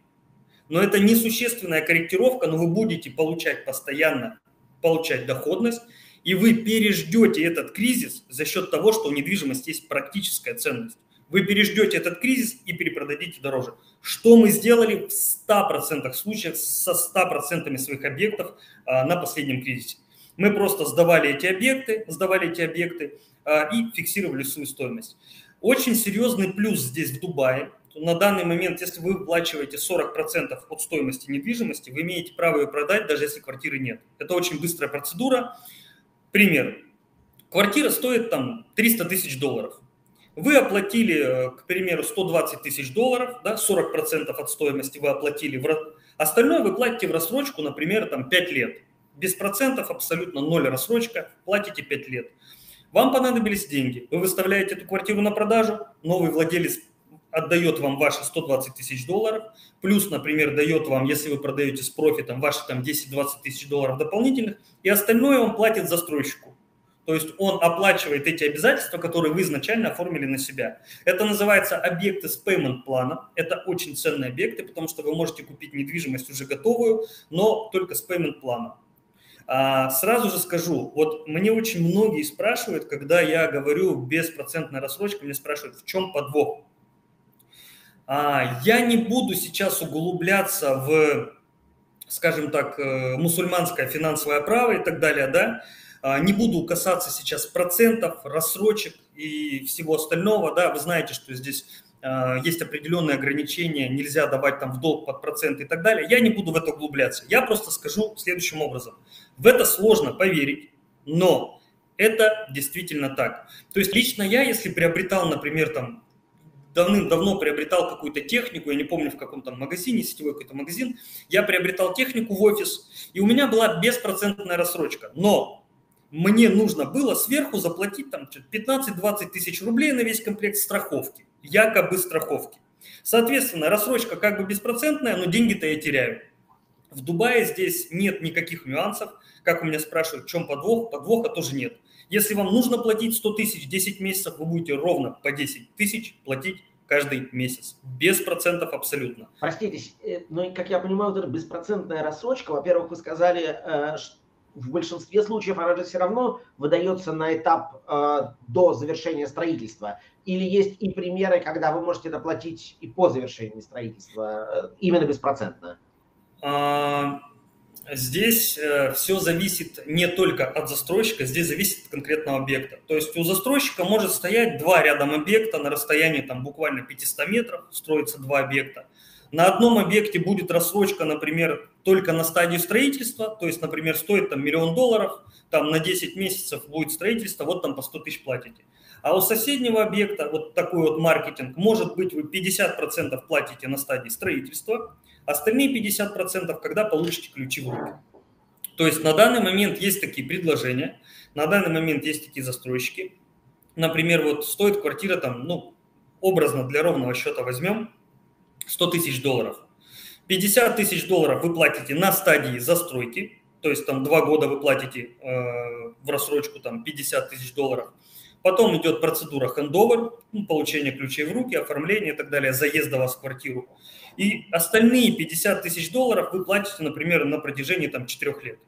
Но это несущественная корректировка, но вы будете получать постоянно, получать доходность, и вы переждете этот кризис за счет того, что у недвижимости есть практическая ценность. Вы переждете этот кризис и перепродадите дороже. Что мы сделали в 100% случаев со 100% своих объектов а, на последнем кризисе? Мы просто сдавали эти объекты, сдавали эти объекты а, и фиксировали свою стоимость. Очень серьезный плюс здесь в Дубае. На данный момент, если вы выплачиваете 40% от стоимости недвижимости, вы имеете право ее продать, даже если квартиры нет. Это очень быстрая процедура. Пример. Квартира стоит там 300 тысяч долларов. Вы оплатили, э, к примеру, 120 тысяч долларов, да, 40% от стоимости вы оплатили, в... остальное вы платите в рассрочку, например, там 5 лет. Без процентов абсолютно ноль рассрочка, платите 5 лет. Вам понадобились деньги, вы выставляете эту квартиру на продажу, новый владелец отдает вам ваши 120 тысяч долларов, плюс, например, дает вам, если вы продаете с профитом, ваши там 10-20 тысяч долларов дополнительных, и остальное он платит застройщику. То есть он оплачивает эти обязательства, которые вы изначально оформили на себя. Это называется объекты с payment плана. Это очень ценные объекты, потому что вы можете купить недвижимость уже готовую, но только с payment планом. А, сразу же скажу, вот мне очень многие спрашивают, когда я говорю беспроцентная рассрочка, мне спрашивают, в чем подвох. А, я не буду сейчас углубляться в, скажем так, э, мусульманское финансовое право и так далее, да, не буду касаться сейчас процентов, рассрочек и всего остального. Да, вы знаете, что здесь а, есть определенные ограничения, нельзя давать там в долг под проценты и так далее. Я не буду в это углубляться. Я просто скажу следующим образом. В это сложно поверить, но это действительно так. То есть лично я, если приобретал, например, там давным-давно приобретал какую-то технику, я не помню в каком там магазине, сетевой какой-то магазин, я приобретал технику в офис, и у меня была беспроцентная рассрочка. Но мне нужно было сверху заплатить там 15-20 тысяч рублей на весь комплект страховки, якобы страховки. Соответственно, рассрочка как бы беспроцентная, но деньги-то я теряю. В Дубае здесь нет никаких нюансов. Как у меня спрашивают, в чем подвох? Подвоха тоже нет. Если вам нужно платить 100 тысяч 10 месяцев, вы будете ровно по 10 тысяч платить каждый месяц. Без процентов абсолютно. Простите, э, но, как я понимаю, эта беспроцентная рассрочка, во-первых, вы сказали, э, в большинстве случаев она же все равно выдается на этап э, до завершения строительства. Или есть и примеры, когда вы можете доплатить и по завершении строительства, э, именно беспроцентно? А, здесь э, все зависит не только от застройщика, здесь зависит от конкретного объекта. То есть у застройщика может стоять два рядом объекта на расстоянии там буквально 500 метров, строится два объекта. На одном объекте будет рассрочка, например, только на стадии строительства, то есть, например, стоит там миллион долларов, там на 10 месяцев будет строительство, вот там по 100 тысяч платите. А у соседнего объекта вот такой вот маркетинг, может быть, вы 50% платите на стадии строительства, остальные 50% когда получите ключи в руки. То есть на данный момент есть такие предложения, на данный момент есть такие застройщики. Например, вот стоит квартира там, ну, образно для ровного счета возьмем, 100 тысяч долларов. 50 тысяч долларов вы платите на стадии застройки, то есть там два года вы платите э, в рассрочку там 50 тысяч долларов. Потом идет процедура хендовер, ну, получение ключей в руки, оформление и так далее, заезда вас в квартиру. И остальные 50 тысяч долларов вы платите, например, на протяжении там 4 лет.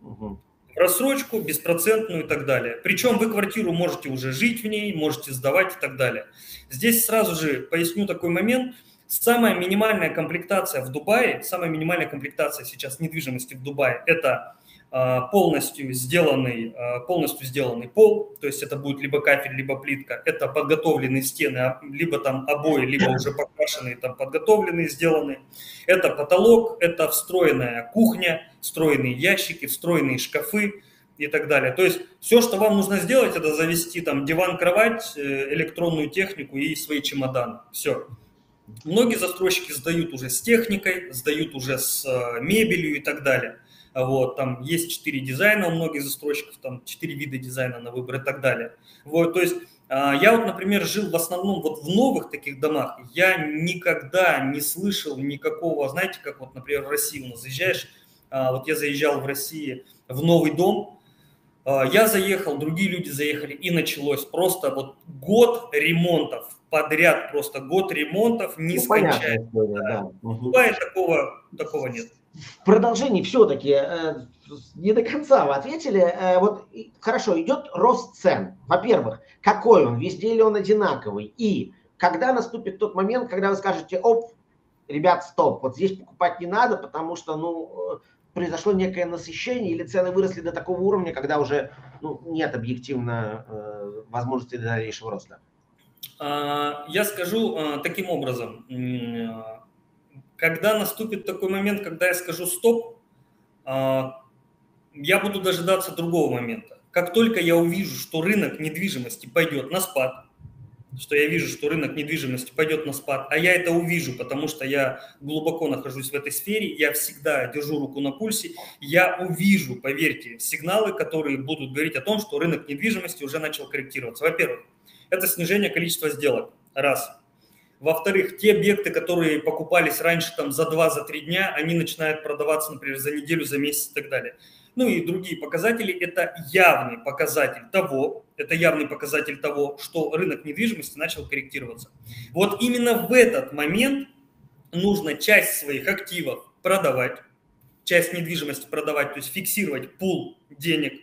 Угу. Рассрочку, беспроцентную и так далее. Причем вы квартиру можете уже жить в ней, можете сдавать и так далее. Здесь сразу же поясню такой момент – Самая минимальная комплектация в Дубае, самая минимальная комплектация сейчас недвижимости в Дубае – это а, полностью сделанный, а, полностью сделанный пол, то есть это будет либо кафель, либо плитка, это подготовленные стены, а, либо там обои, либо уже покрашенные, там подготовленные, сделанные. Это потолок, это встроенная кухня, встроенные ящики, встроенные шкафы и так далее. То есть все, что вам нужно сделать, это завести там диван, кровать, э, электронную технику и свои чемоданы. Все. Многие застройщики сдают уже с техникой, сдают уже с э, мебелью и так далее. Вот, там есть четыре дизайна у многих застройщиков, там четыре вида дизайна на выбор и так далее. Вот, то есть а, я вот, например, жил в основном вот в новых таких домах. Я никогда не слышал никакого, знаете, как вот, например, в России у нас заезжаешь, а, вот я заезжал в России в новый дом, а, я заехал, другие люди заехали, и началось просто вот год ремонтов подряд, просто год ремонтов, не ну, скончается. Да. Да. такого, такого нет. В продолжении все-таки э, не до конца вы ответили. Э, вот хорошо, идет рост цен. Во-первых, какой он, везде ли он одинаковый? И когда наступит тот момент, когда вы скажете, оп, ребят, стоп, вот здесь покупать не надо, потому что, ну, э, произошло некое насыщение или цены выросли до такого уровня, когда уже ну, нет объективно э, возможности дальнейшего роста? А, я скажу а, таким образом. Когда наступит такой момент, когда я скажу стоп, а, я буду дожидаться другого момента. Как только я увижу, что рынок недвижимости пойдет на спад, что я вижу, что рынок недвижимости пойдет на спад, а я это увижу, потому что я глубоко нахожусь в этой сфере, я всегда держу руку на пульсе, я увижу, поверьте, сигналы, которые будут говорить о том, что рынок недвижимости уже начал корректироваться. Во-первых, это снижение количества сделок, раз. Во-вторых, те объекты, которые покупались раньше там за 2-3 дня, они начинают продаваться, например, за неделю, за месяц и так далее ну и другие показатели, это явный показатель того, это явный показатель того, что рынок недвижимости начал корректироваться. Вот именно в этот момент нужно часть своих активов продавать, часть недвижимости продавать, то есть фиксировать пул денег.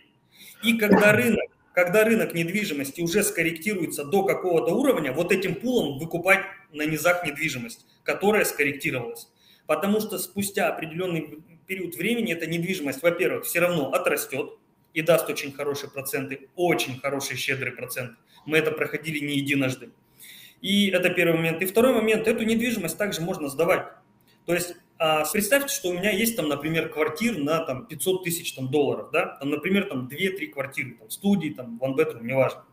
И когда рынок, когда рынок недвижимости уже скорректируется до какого-то уровня, вот этим пулом выкупать на низах недвижимость, которая скорректировалась. Потому что спустя определенный период времени эта недвижимость, во-первых, все равно отрастет и даст очень хорошие проценты, очень хороший щедрый процент. Мы это проходили не единожды. И это первый момент. И второй момент, эту недвижимость также можно сдавать. То есть а, представьте, что у меня есть там, например, квартир на там, 500 тысяч там, долларов, да, там, например, там 2-3 квартиры, там, студии, там, one bedroom, неважно.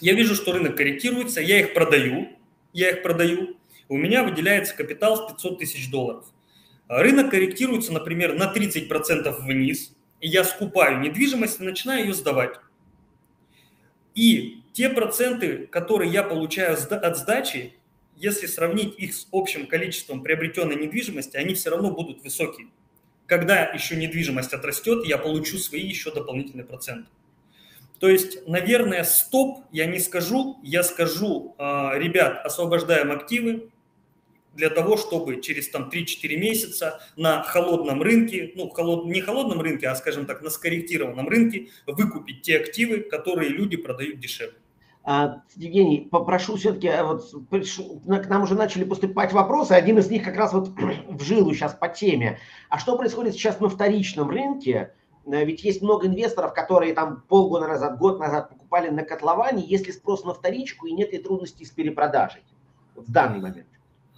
Я вижу, что рынок корректируется, я их продаю, я их продаю, у меня выделяется капитал в 500 тысяч долларов. Рынок корректируется, например, на 30% вниз, и я скупаю недвижимость и начинаю ее сдавать. И те проценты, которые я получаю от сдачи, если сравнить их с общим количеством приобретенной недвижимости, они все равно будут высокие. Когда еще недвижимость отрастет, я получу свои еще дополнительные проценты. То есть, наверное, стоп я не скажу, я скажу, а, ребят, освобождаем активы, для того, чтобы через там 3-4 месяца на холодном рынке, ну, холод, не холодном рынке, а, скажем так, на скорректированном рынке выкупить те активы, которые люди продают дешевле. А, Евгений, попрошу все-таки, э, вот к нам уже начали поступать вопросы, один из них как раз вот в жилу сейчас по теме. А что происходит сейчас на вторичном рынке? Э, ведь есть много инвесторов, которые там полгода назад, год назад покупали на котловане, есть ли спрос на вторичку и нет ли трудностей с перепродажей вот в данный момент?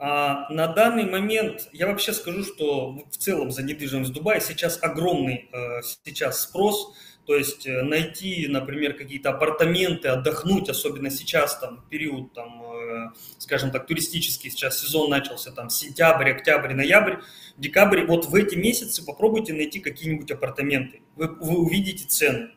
А, на данный момент я вообще скажу, что в целом за недвижимость в Дубае сейчас огромный э, сейчас спрос. То есть э, найти, например, какие-то апартаменты, отдохнуть, особенно сейчас, там, период, там, э, скажем так, туристический, сейчас сезон начался, там, сентябрь, октябрь, ноябрь, декабрь, вот в эти месяцы попробуйте найти какие-нибудь апартаменты, вы, вы увидите цены.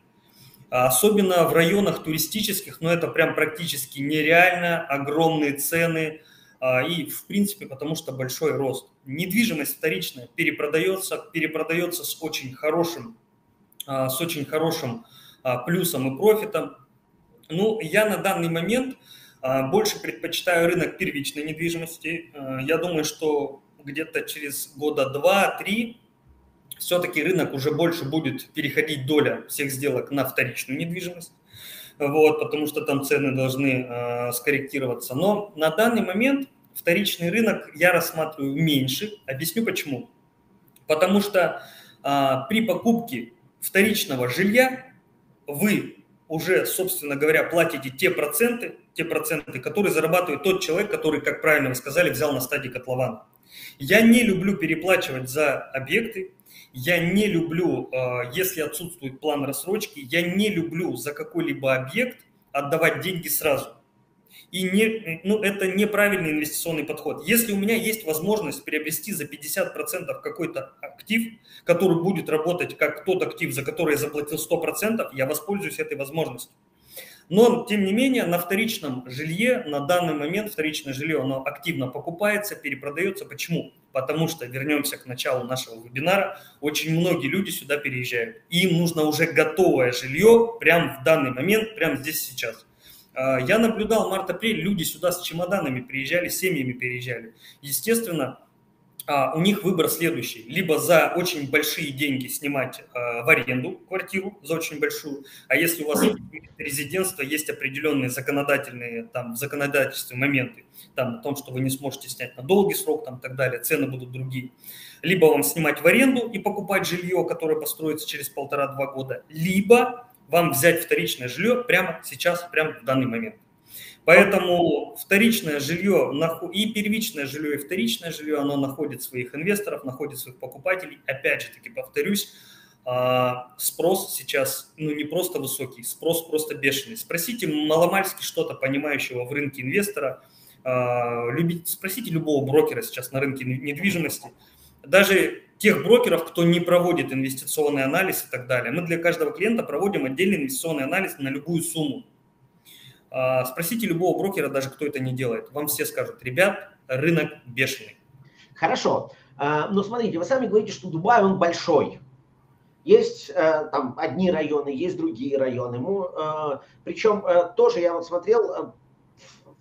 А особенно в районах туристических, но ну, это прям практически нереально, огромные цены – а, и, в принципе, потому что большой рост. Недвижимость вторичная перепродается, перепродается с очень хорошим, с очень хорошим а, плюсом и профитом. Ну, я на данный момент больше предпочитаю рынок первичной недвижимости. Я думаю, что где-то через года два-три все-таки рынок уже больше будет переходить доля всех сделок на вторичную недвижимость вот, потому что там цены должны э, скорректироваться. Но на данный момент вторичный рынок я рассматриваю меньше. Объясню почему. Потому что а, при покупке вторичного жилья вы уже, собственно говоря, платите те проценты, те проценты, которые зарабатывает тот человек, который, как правильно вы сказали, взял на стадии котлована. Я не люблю переплачивать за объекты, я не люблю, а, если отсутствует план рассрочки, я не люблю за какой-либо объект отдавать деньги сразу и не, ну, это неправильный инвестиционный подход. Если у меня есть возможность приобрести за 50% какой-то актив, который будет работать как тот актив, за который я заплатил 100%, я воспользуюсь этой возможностью. Но, тем не менее, на вторичном жилье, на данный момент вторичное жилье, оно активно покупается, перепродается. Почему? Потому что, вернемся к началу нашего вебинара, очень многие люди сюда переезжают. Им нужно уже готовое жилье прямо в данный момент, прямо здесь сейчас. А, я наблюдал март-апрель, люди сюда с чемоданами приезжали, семьями переезжали. Естественно, а, у них выбор следующий. Либо за очень большие деньги снимать а, в аренду квартиру, за очень большую, а если у вас резидентство, есть определенные законодательные, там, в законодательстве моменты, там, о том, что вы не сможете снять на долгий срок, там, и так далее, цены будут другие. Либо вам снимать в аренду и покупать жилье, которое построится через полтора-два года, либо вам взять вторичное жилье прямо сейчас, прямо в данный момент. Поэтому вторичное жилье и первичное жилье, и вторичное жилье, оно находит своих инвесторов, находит своих покупателей. Опять же таки повторюсь, а, спрос сейчас ну, не просто высокий, спрос просто бешеный. Спросите маломальски что-то понимающего в рынке инвестора, а, спросите любого брокера сейчас на рынке недвижимости, даже тех брокеров, кто не проводит инвестиционный анализ и так далее. Мы для каждого клиента проводим отдельный инвестиционный анализ на любую сумму. А, спросите любого брокера, даже кто это не делает. Вам все скажут, ребят, рынок бешеный. Хорошо. А, но смотрите, вы сами говорите, что Дубай, он большой. Есть э, там одни районы, есть другие районы. Э, Причем э, тоже я вот смотрел,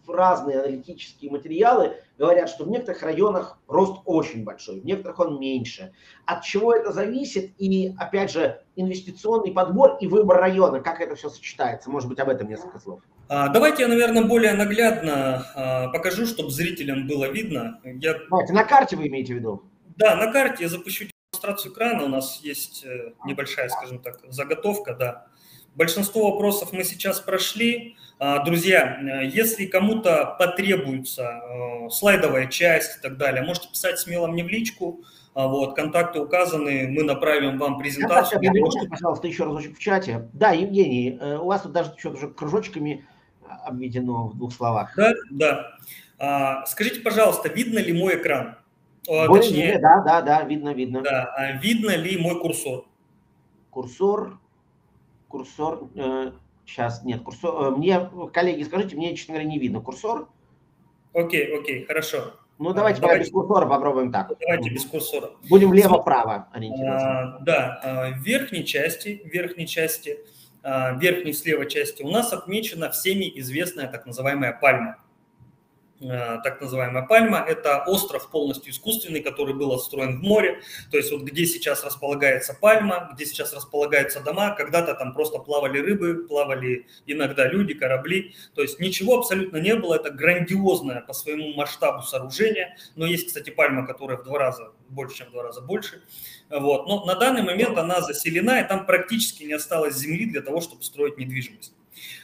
разные аналитические материалы говорят, что в некоторых районах рост очень большой, в некоторых он меньше. От чего это зависит? И, опять же, инвестиционный подбор и выбор района, как это все сочетается? Может быть, об этом несколько слов. А, давайте я, наверное, более наглядно а, покажу, чтобы зрителям было видно. Я... Давайте, на карте вы имеете в виду? Да, на карте я запущу демонстрацию экрана. У нас есть э, небольшая, скажем так, заготовка, да. Большинство вопросов мы сейчас прошли. А, друзья, э, если кому-то потребуется э, слайдовая часть и так далее, можете писать смело мне в личку. А, вот, контакты указаны, мы направим вам презентацию. Я что... пожалуйста, еще разочек в чате. Да, Евгений, э, у вас тут даже что-то уже кружочками обведено в двух словах. Да, да. А, скажите, пожалуйста, видно ли мой экран? Более Точнее, да, да, да, видно, видно. Да, а видно ли мой курсор? Курсор курсор, э, сейчас нет, курсор, э, мне, коллеги, скажите, мне, честно говоря, не видно курсор. Окей, окей, хорошо. Ну, давайте, давайте без курсора попробуем так. Давайте без курсора. Будем влево-право ориентироваться. А, да, а, в верхней части, в верхней части, а, верхней слева части у нас отмечена всеми известная так называемая пальма. Э, так называемая Пальма. Это остров полностью искусственный, который был отстроен в море. То есть вот где сейчас располагается Пальма, где сейчас располагаются дома, когда-то там просто плавали рыбы, плавали иногда люди, корабли. То есть ничего абсолютно не было. Это грандиозное по своему масштабу сооружение. Но есть, кстати, Пальма, которая в два раза больше, чем в два раза больше. Вот. Но на данный момент она заселена, и там практически не осталось земли для того, чтобы строить недвижимость.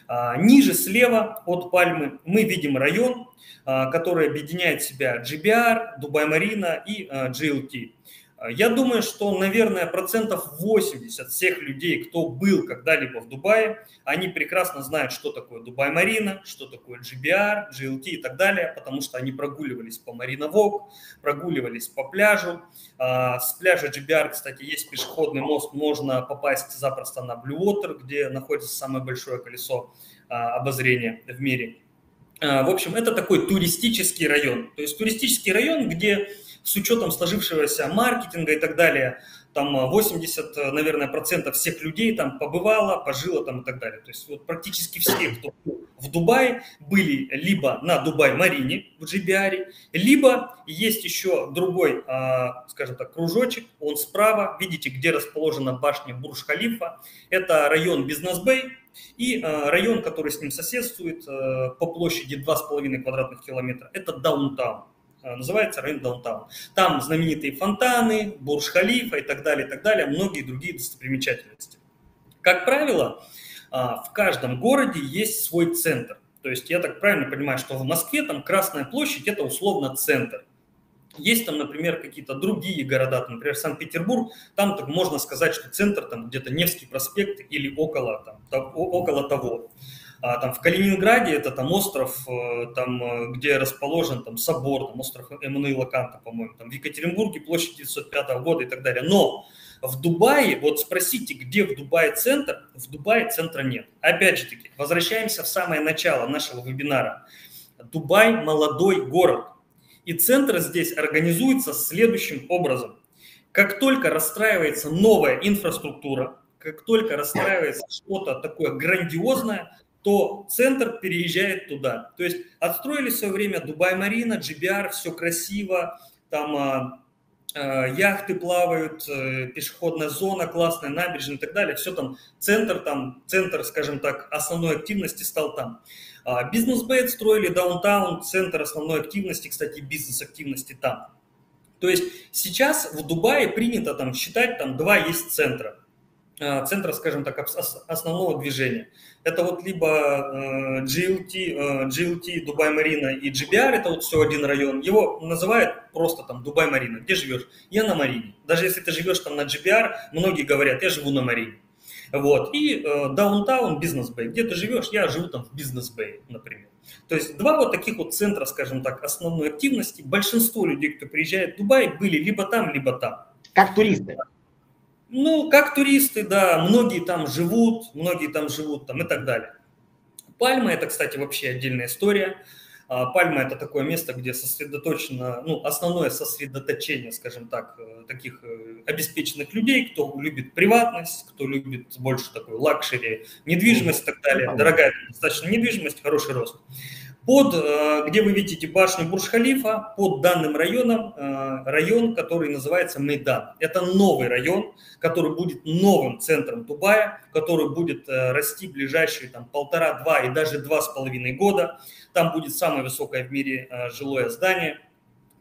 А, ниже слева от Пальмы мы видим район, а, который объединяет в себя GBR, Дубай Марина и GLT. А, я думаю, что, наверное, процентов 80 всех людей, кто был когда-либо в Дубае, они прекрасно знают, что такое Дубай Марина, что такое GBR, GLT и так далее, потому что они прогуливались по Марина Вок, прогуливались по пляжу. А, с пляжа GBR, кстати, есть пешеходный мост, можно попасть запросто на Blue Water, где находится самое большое колесо обозрения в мире. В общем, это такой туристический район. То есть туристический район, где с учетом сложившегося маркетинга и так далее, там 80, э, наверное, процентов всех людей там побывало, пожило там и так далее. То есть вот практически все, кто в Дубае, были либо на Дубай-Марине в GBR, либо есть еще другой, а, скажем так, кружочек, он справа, видите, где расположена башня Бурж-Халифа, это район Бизнес-Бэй, и э, район, который с ним соседствует э, по площади 2,5 квадратных километра, это даунтаун. Э, называется район Даунтаун. Там знаменитые фонтаны, Бурж-Халифа и так далее, и так далее, многие другие достопримечательности. Как правило, э, в каждом городе есть свой центр. То есть я так правильно понимаю, что в Москве там Красная площадь – это условно центр. Есть там, например, какие-то другие города, там, например, Санкт-Петербург, там так можно сказать, что центр там где-то Невский проспект или около, там, около того. А, там в Калининграде это там остров, э, там, э, где расположен там собор, там остров Эммануила Канта, по-моему, там в Екатеринбурге площадь 905 года и так далее. Но в Дубае, вот спросите, где в Дубае центр, в Дубае центра нет. Опять же таки, возвращаемся в самое начало нашего вебинара. Дубай – молодой город. И центр здесь организуется следующим образом. Как только расстраивается новая инфраструктура, как только расстраивается что-то такое грандиозное, то центр переезжает туда. То есть отстроили в свое время Дубай-Марина, GBR, все красиво, там а, а, яхты плавают, а, пешеходная зона классная, набережная и так далее. Все там, центр там, центр, скажем так, основной активности стал там. А, Бизнес-бэй строили, даунтаун, центр основной активности, кстати, бизнес-активности там. То есть сейчас в Дубае принято там считать, там два есть центра. А, центра, скажем так, основного движения. Это вот либо GLT, э, GLT, э, Дубай Марина и GBR, это вот все один район. Его называют просто там Дубай Марина. Где живешь? Я на Марине. Даже если ты живешь там на GBR, многие говорят, я живу на Марине. Вот. И Downtown, Business Bay. Где ты живешь? Я живу там в Business Bay, например. То есть два вот таких вот центра, скажем так, основной активности. Большинство людей, кто приезжает в Дубай, были либо там, либо там. Как туристы. Ну, как туристы, да, многие там живут, многие там живут там и так далее. Пальма – это, кстати, вообще отдельная история. А, Пальма – это такое место, где сосредоточено, ну, основное сосредоточение, скажем так, э, таких э, обеспеченных людей, кто любит приватность, кто любит больше такой luxury, недвижимость и так далее. Дорогая достаточно недвижимость, хороший рост. Под, э, где вы видите башню Бурж-Халифа, под данным районом, э, район, который называется Мейдан. Это новый район, который будет новым центром Дубая, который будет э, расти ближайшие там полтора-два и даже два с половиной года. Там будет самое высокое в мире жилое здание,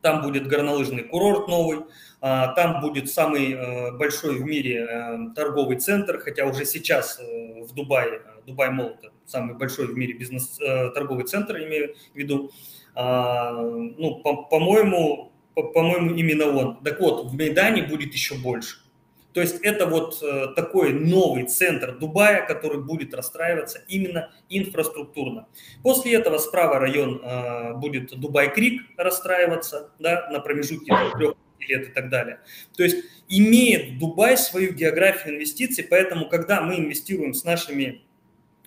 там будет горнолыжный курорт новый, там будет самый большой в мире торговый центр, хотя уже сейчас в Дубае, Дубай Молл самый большой в мире бизнес-торговый э, центр, имею в виду. А, ну, по-моему, по по-моему, именно он. Так вот, в Мейдане будет еще больше. То есть это вот э, такой новый центр Дубая, который будет расстраиваться именно инфраструктурно. После этого справа район э, будет Дубай-Крик расстраиваться да, на промежутке трех лет и так далее. То есть имеет Дубай свою географию инвестиций, поэтому когда мы инвестируем с нашими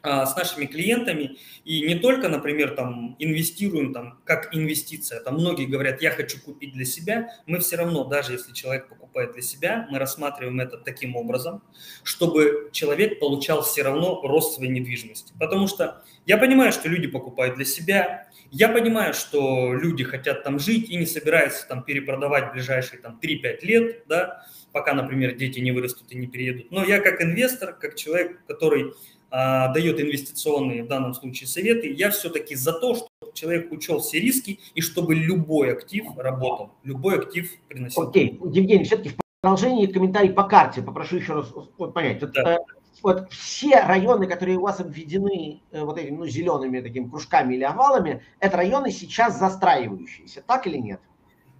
с нашими клиентами и не только, например, там инвестируем там как инвестиция, там многие говорят, я хочу купить для себя, мы все равно, даже если человек покупает для себя, мы рассматриваем это таким образом, чтобы человек получал все равно рост своей недвижимости. Потому что я понимаю, что люди покупают для себя, я понимаю, что люди хотят там жить и не собираются там перепродавать в ближайшие там 3-5 лет, да, пока, например, дети не вырастут и не переедут. Но я как инвестор, как человек, который а, дает инвестиционные в данном случае советы, я все-таки за то, чтобы человек учел все риски и чтобы любой актив работал, любой актив приносил. Окей, okay. Евгений, все-таки в продолжении комментарий по карте, попрошу еще раз вот, понять. Вот, да. э, вот все районы, которые у вас обведены э, вот этими ну, зелеными такими кружками или овалами, это районы сейчас застраивающиеся, так или нет?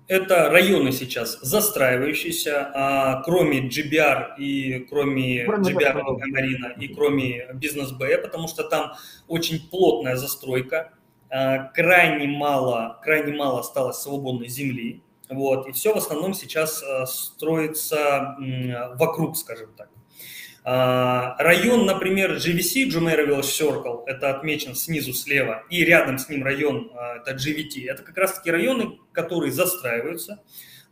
Это районы сейчас застраивающиеся, а, кроме GBR и кроме, кроме GBR Марина и кроме бизнес Б, потому что там очень плотная застройка, а, крайне мало, крайне мало осталось свободной земли, вот, и все в основном сейчас а, строится вокруг, скажем так. А, район, например, GVC, Jumeirah Village Circle, это отмечен снизу слева, и рядом с ним район, а, это GVT, это как раз-таки районы, которые застраиваются,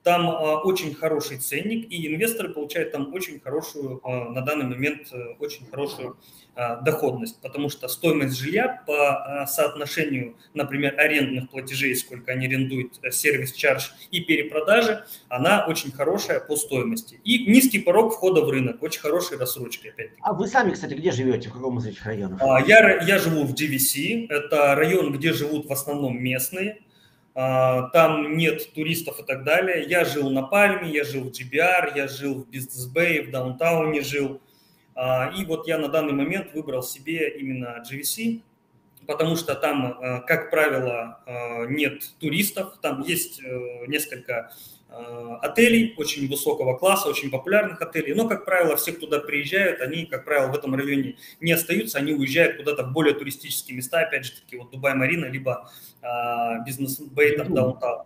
там а, очень хороший ценник, и инвесторы получают там очень хорошую, на данный момент, э, очень хорошую а, доходность, потому что стоимость жилья по а, соотношению, например, арендных платежей, сколько они арендуют э, сервис-чардж и перепродажи, она очень хорошая по стоимости. И низкий порог входа в рынок, очень хорошие рассрочки, опять-таки. А вы сами, кстати, где живете, в каком из этих районов? А, я, я живу в GVC, это район, где живут в основном местные, там нет туристов и так далее. Я жил на Пальме, я жил в GBR, я жил в Бизнес Бэй, в Даунтауне жил. А, и вот я на данный момент выбрал себе именно GVC, потому что там, э, как правило, нет туристов, там есть э, несколько отелей очень высокого класса, очень популярных отелей, но, как правило, все, кто туда приезжают, они, как правило, в этом районе не остаются, они уезжают куда-то в более туристические места, опять же таки, вот Дубай-Марина, либо бизнес-бэй, там, даунтаун.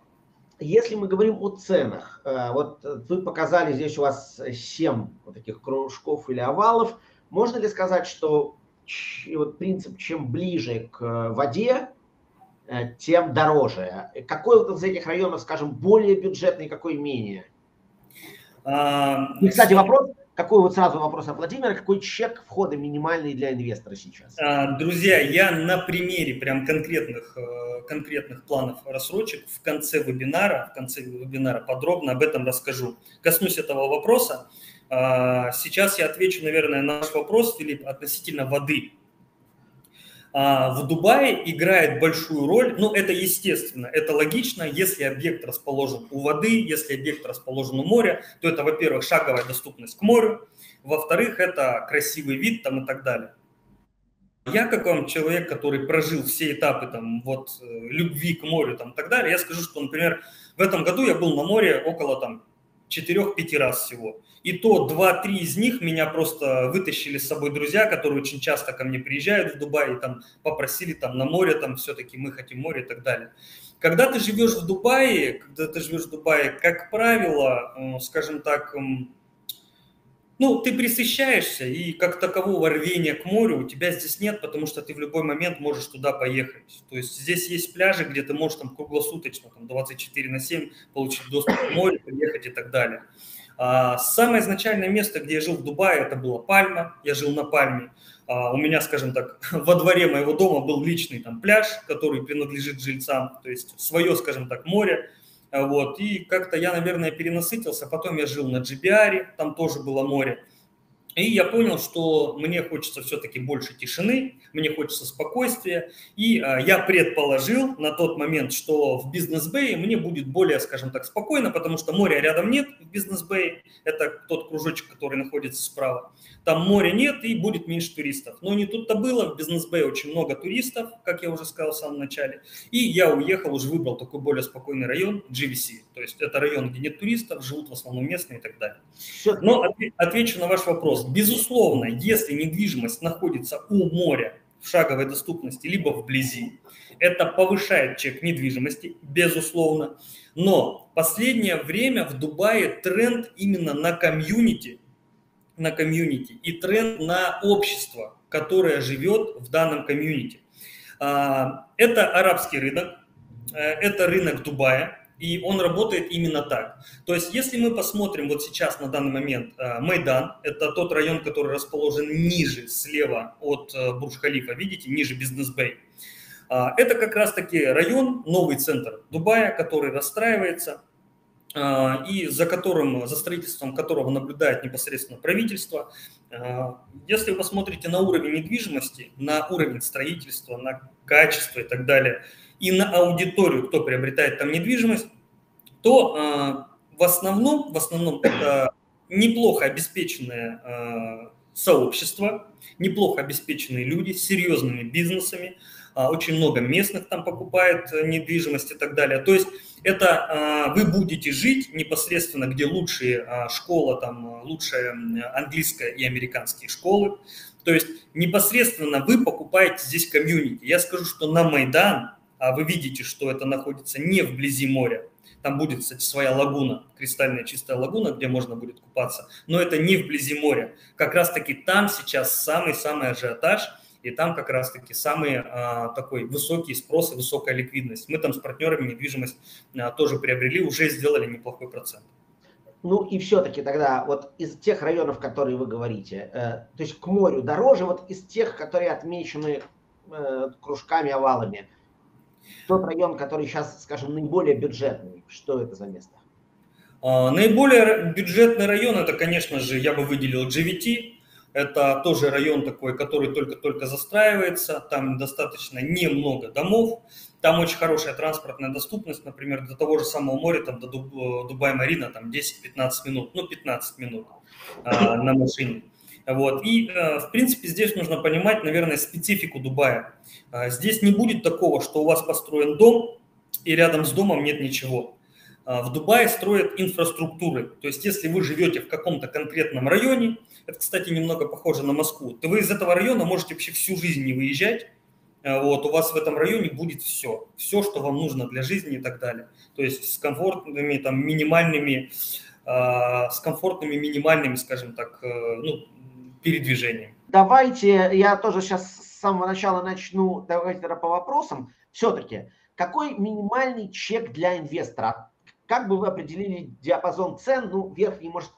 Если мы говорим о ценах, э, вот вы показали здесь у вас 7 вот таких кружков или овалов. Можно ли сказать, что вот принцип, чем ближе к воде, э, тем дороже? Какой из этих районов, скажем, более бюджетный, какой менее? А, И, кстати, вопрос, какой вот сразу вопрос от Владимира, какой чек входа минимальный для инвестора сейчас? А, друзья, я на примере прям конкретных, э, конкретных планов рассрочек в конце вебинара, в конце вебинара подробно об этом расскажу. Коснусь этого вопроса. А, сейчас я отвечу, наверное, на ваш вопрос, Филипп, относительно воды. А, в Дубае играет большую роль, ну это естественно, это логично, если объект расположен у воды, если объект расположен у моря, то это, во-первых, шаговая доступность к морю, во-вторых, это красивый вид там и так далее. Я, как вам человек, который прожил все этапы там, вот, э, любви к морю там, и так далее, я скажу, что, например, в этом году я был на море около там 4-5 раз всего. И то 2-3 из них меня просто вытащили с собой друзья, которые очень часто ко мне приезжают в Дубай и там попросили там на море, там все-таки мы хотим море и так далее. Когда ты живешь в Дубае, когда ты живешь в Дубае, как правило, скажем так, ну, ты присыщаешься, и как такового рвения к морю у тебя здесь нет, потому что ты в любой момент можешь туда поехать. То есть здесь есть пляжи, где ты можешь там круглосуточно, там 24 на 7 получить доступ к морю, поехать и так далее. А, самое изначальное место, где я жил в Дубае, это была Пальма. Я жил на Пальме. А, у меня, скажем так, во дворе моего дома был личный там пляж, который принадлежит жильцам, то есть свое, скажем так, море. А, вот. И как-то я, наверное, перенасытился. Потом я жил на Джибиаре, там тоже было море. И я понял, что мне хочется все-таки больше тишины, мне хочется спокойствия. И а, я предположил на тот момент, что в бизнес-бэе мне будет более, скажем так, спокойно, потому что моря рядом нет в бизнес-бэе. Это тот кружочек, который находится справа. Там моря нет и будет меньше туристов. Но не тут-то было. В бизнес-бэе очень много туристов, как я уже сказал в самом начале. И я уехал, уже выбрал такой более спокойный район, GVC. То есть это район, где нет туристов, живут в основном местные и так далее. Но отвечу на ваш вопрос безусловно, если недвижимость находится у моря шаговой доступности, либо вблизи, это повышает чек недвижимости, безусловно. Но последнее время в Дубае тренд именно на комьюнити, на комьюнити и тренд на общество, которая живет в данном комьюнити. А, это арабский рынок, э, это рынок Дубая, и он работает именно так. То есть, если мы посмотрим вот сейчас на данный момент э, Майдан, это тот район, который расположен ниже, слева от э, Бурж-Халифа, видите, ниже Бизнес-Бэй. А, это как раз-таки район, новый центр Дубая, который расстраивается, а, и за которым, за строительством которого наблюдает непосредственно правительство. А, если вы посмотрите на уровень недвижимости, на уровень строительства, на качество и так далее, и на аудиторию, кто приобретает там недвижимость, то а, в основном, в основном это неплохо обеспеченное сообщество, неплохо обеспеченные люди с серьезными бизнесами, очень много местных там покупает э, недвижимость и так далее. То есть это а, вы будете жить непосредственно, где лучшие а, школа, там лучшая английская и американские школы. То есть непосредственно вы покупаете здесь комьюнити. Я скажу, что на Майдан, вы видите, что это находится не вблизи моря, там будет, кстати, своя лагуна, кристальная чистая лагуна, где можно будет купаться, но это не вблизи моря. Как раз-таки там сейчас самый-самый ажиотаж – и там как раз-таки самый а, такой высокий спрос и высокая ликвидность. Мы там с партнерами недвижимость а, тоже приобрели, уже сделали неплохой процент. Ну и все-таки тогда вот из тех районов, которые вы говорите, э, то есть к морю дороже, вот из тех, которые отмечены э, кружками, овалами, тот район, который сейчас, скажем, наиболее бюджетный, что это за место? А, наиболее бюджетный район, это, конечно же, я бы выделил GVT, это тоже район такой, который только-только застраивается, там достаточно немного домов, там очень хорошая транспортная доступность, например, до того же самого моря, там до Дубай-Марина, там 10-15 минут, ну 15 минут а, на машине. Вот. И, э, в принципе, здесь нужно понимать, наверное, специфику Дубая. А, здесь не будет такого, что у вас построен дом, и рядом с домом нет ничего. А, в Дубае строят инфраструктуры. То есть, если вы живете в каком-то конкретном районе, это, кстати, немного похоже на Москву, то вы из этого района можете вообще всю жизнь не выезжать. А, вот, у вас в этом районе будет все. Все, что вам нужно для жизни и так далее. То есть с комфортными, там, минимальными, с комфортными, минимальными, скажем так, э, ну, передвижениями. Давайте, я тоже сейчас с самого начала начну, давайте по вопросам. Все-таки, какой минимальный чек для инвестора? Как бы вы определили диапазон цен? Ну, верхний, может,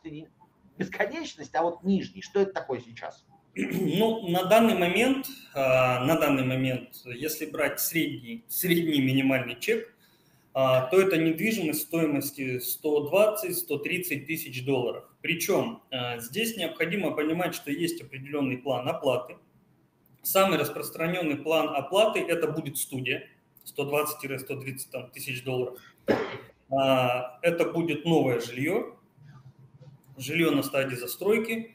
бесконечность, а вот нижний. Что это такое сейчас? Ну, на данный момент, а, на данный момент, если брать средний, средний минимальный чек, а, то это недвижимость стоимости 120-130 тысяч долларов. Причем а, здесь необходимо понимать, что есть определенный план оплаты. Самый распространенный план оплаты – это будет студия, 120-130 тысяч долларов. А, это будет новое жилье, жилье на стадии застройки.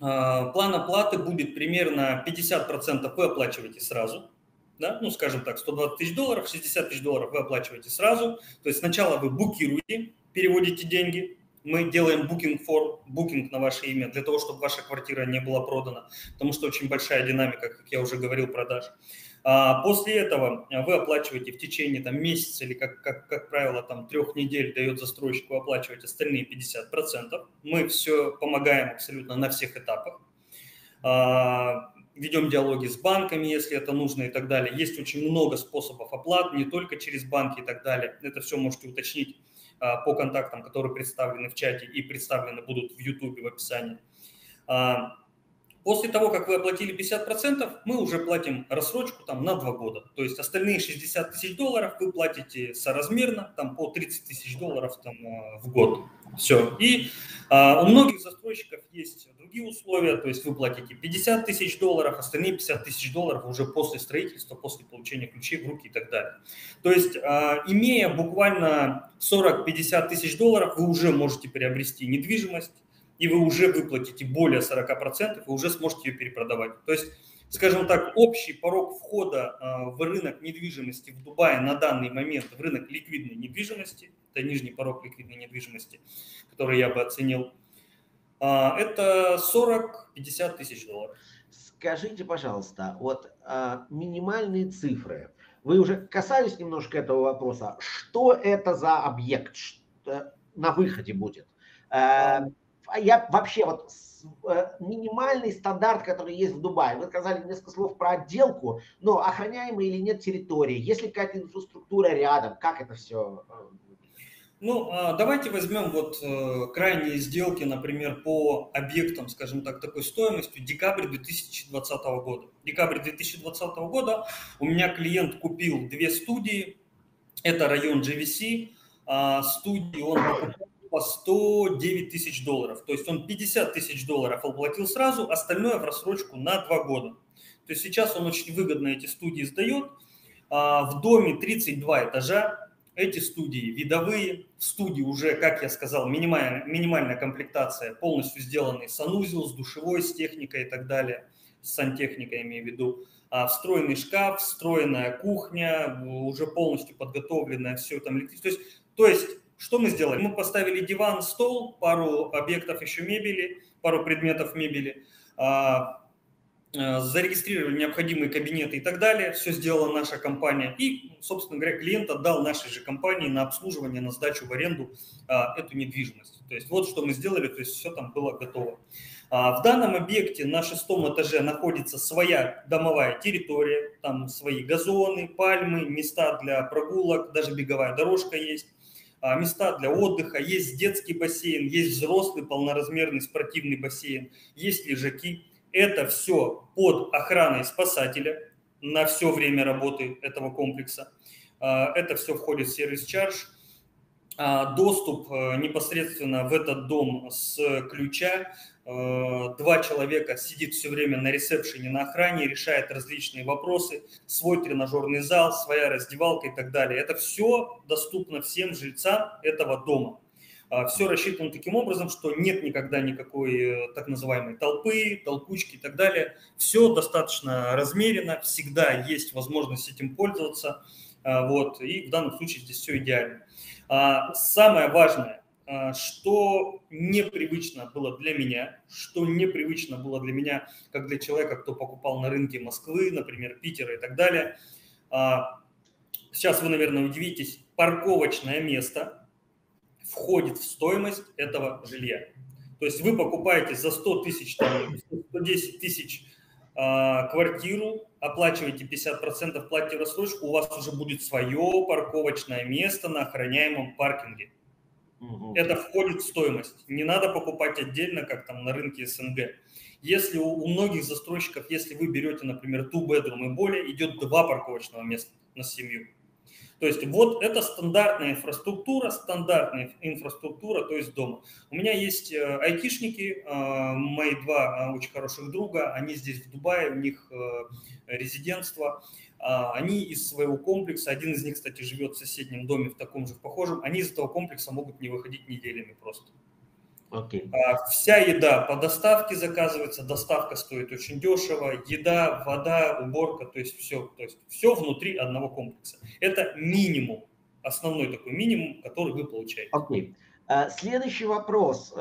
А, план оплаты будет примерно 50% вы оплачиваете сразу, да? ну, скажем так, 120 тысяч долларов, 60 тысяч долларов вы оплачиваете сразу. То есть сначала вы букируете, переводите деньги, мы делаем букинг форм, букинг на ваше имя для того, чтобы ваша квартира не была продана, потому что очень большая динамика, как я уже говорил, продаж. А после этого вы оплачиваете в течение там, месяца или, как, как, как правило, там, трех недель дает застройщику оплачивать остальные 50%. Мы все помогаем абсолютно на всех этапах. А, ведем диалоги с банками, если это нужно и так далее. Есть очень много способов оплат, не только через банки и так далее. Это все можете уточнить а, по контактам, которые представлены в чате и представлены будут в YouTube в описании. После того, как вы оплатили 50%, мы уже платим рассрочку там на 2 года. То есть остальные 60 тысяч долларов вы платите соразмерно, там по 30 тысяч долларов там, э, в год. Все. И а, у многих застройщиков есть другие условия, то есть вы платите 50 тысяч долларов, остальные 50 тысяч долларов уже после строительства, после получения ключей в руки и так далее. То есть, а, имея буквально 40-50 тысяч долларов, вы уже можете приобрести недвижимость, и вы уже выплатите более 40%, вы уже сможете ее перепродавать. То есть, скажем так, общий порог входа а, в рынок недвижимости в Дубае на данный момент, в рынок ликвидной недвижимости, это нижний порог ликвидной недвижимости, который я бы оценил, а, это 40-50 тысяч долларов. Скажите, пожалуйста, вот а, минимальные цифры. Вы уже касались немножко этого вопроса. Что это за объект что на выходе будет? Я вообще вот э, минимальный стандарт, который есть в Дубае. Вы сказали несколько слов про отделку, но охраняемая или нет территории, есть ли какая-то инфраструктура рядом, как это все ну, а, давайте возьмем вот э, крайние сделки, например, по объектам, скажем так, такой стоимостью. Декабрь 2020 года. Декабрь 2020 года у меня клиент купил две студии, это район GVC, а студии он покупал по 109 тысяч долларов. То есть он 50 тысяч долларов оплатил сразу, остальное в рассрочку на два года. То есть сейчас он очень выгодно эти студии сдает. А, в доме 32 этажа, эти студии видовые, студии уже, как я сказал, минимальная, минимальная комплектация, полностью сделанный санузел с душевой, с техникой и так далее, с сантехникой имею в виду, а встроенный шкаф, встроенная кухня, уже полностью подготовленная, все там. То есть, то есть, что мы сделали? Мы поставили диван, стол, пару объектов еще мебели, пару предметов мебели, а, Э, зарегистрировали необходимые кабинеты и так далее. Все сделала наша компания. И, собственно говоря, клиент отдал нашей же компании на обслуживание, на сдачу в аренду а, эту недвижимость. То есть вот что мы сделали, то есть все там было готово. А, в данном объекте на шестом этаже находится своя домовая территория, там свои газоны, пальмы, места для прогулок, даже беговая дорожка есть места для отдыха, есть детский бассейн, есть взрослый полноразмерный спортивный бассейн, есть лежаки. Это все под охраной спасателя на все время работы этого комплекса. А, это все входит в сервис-чардж. А, доступ э, непосредственно в этот дом с ключа. Э, два человека сидит все время на ресепшене, на охране, решает различные вопросы. Свой тренажерный зал, своя раздевалка и так далее. Это все доступно всем жильцам этого дома. А, все рассчитано таким образом, что нет никогда никакой э, так называемой толпы, толкучки и так далее. Все достаточно размеренно, всегда есть возможность этим пользоваться. А, вот, и в данном случае здесь все идеально. А, самое важное, что непривычно было для меня, что непривычно было для меня, как для человека, кто покупал на рынке Москвы, например, Питера и так далее. Сейчас вы, наверное, удивитесь, парковочное место – входит в стоимость этого жилья. То есть вы покупаете за 100 тысяч, 110 тысяч э, квартиру, оплачиваете 50%, платите рассрочку, у вас уже будет свое парковочное место на охраняемом паркинге. Угу. Это входит в стоимость. Не надо покупать отдельно, как там на рынке СНГ. Если у, у многих застройщиков, если вы берете, например, two bedroom и более, идет два парковочного места на семью. То есть вот это стандартная инфраструктура, стандартная инфраструктура, то есть дома. У меня есть э, айтишники, э, мои два э, очень хороших друга, они здесь в Дубае, у них резидентство. А, они из своего комплекса, один из них, кстати, живет в соседнем доме в таком же, в похожем, они из этого комплекса могут не выходить неделями просто. Okay. А, вся еда по доставке заказывается, доставка стоит очень дешево, еда, вода, уборка, то есть все, то есть все внутри одного комплекса. Это минимум, основной такой минимум, который вы получаете. Okay. А, следующий вопрос.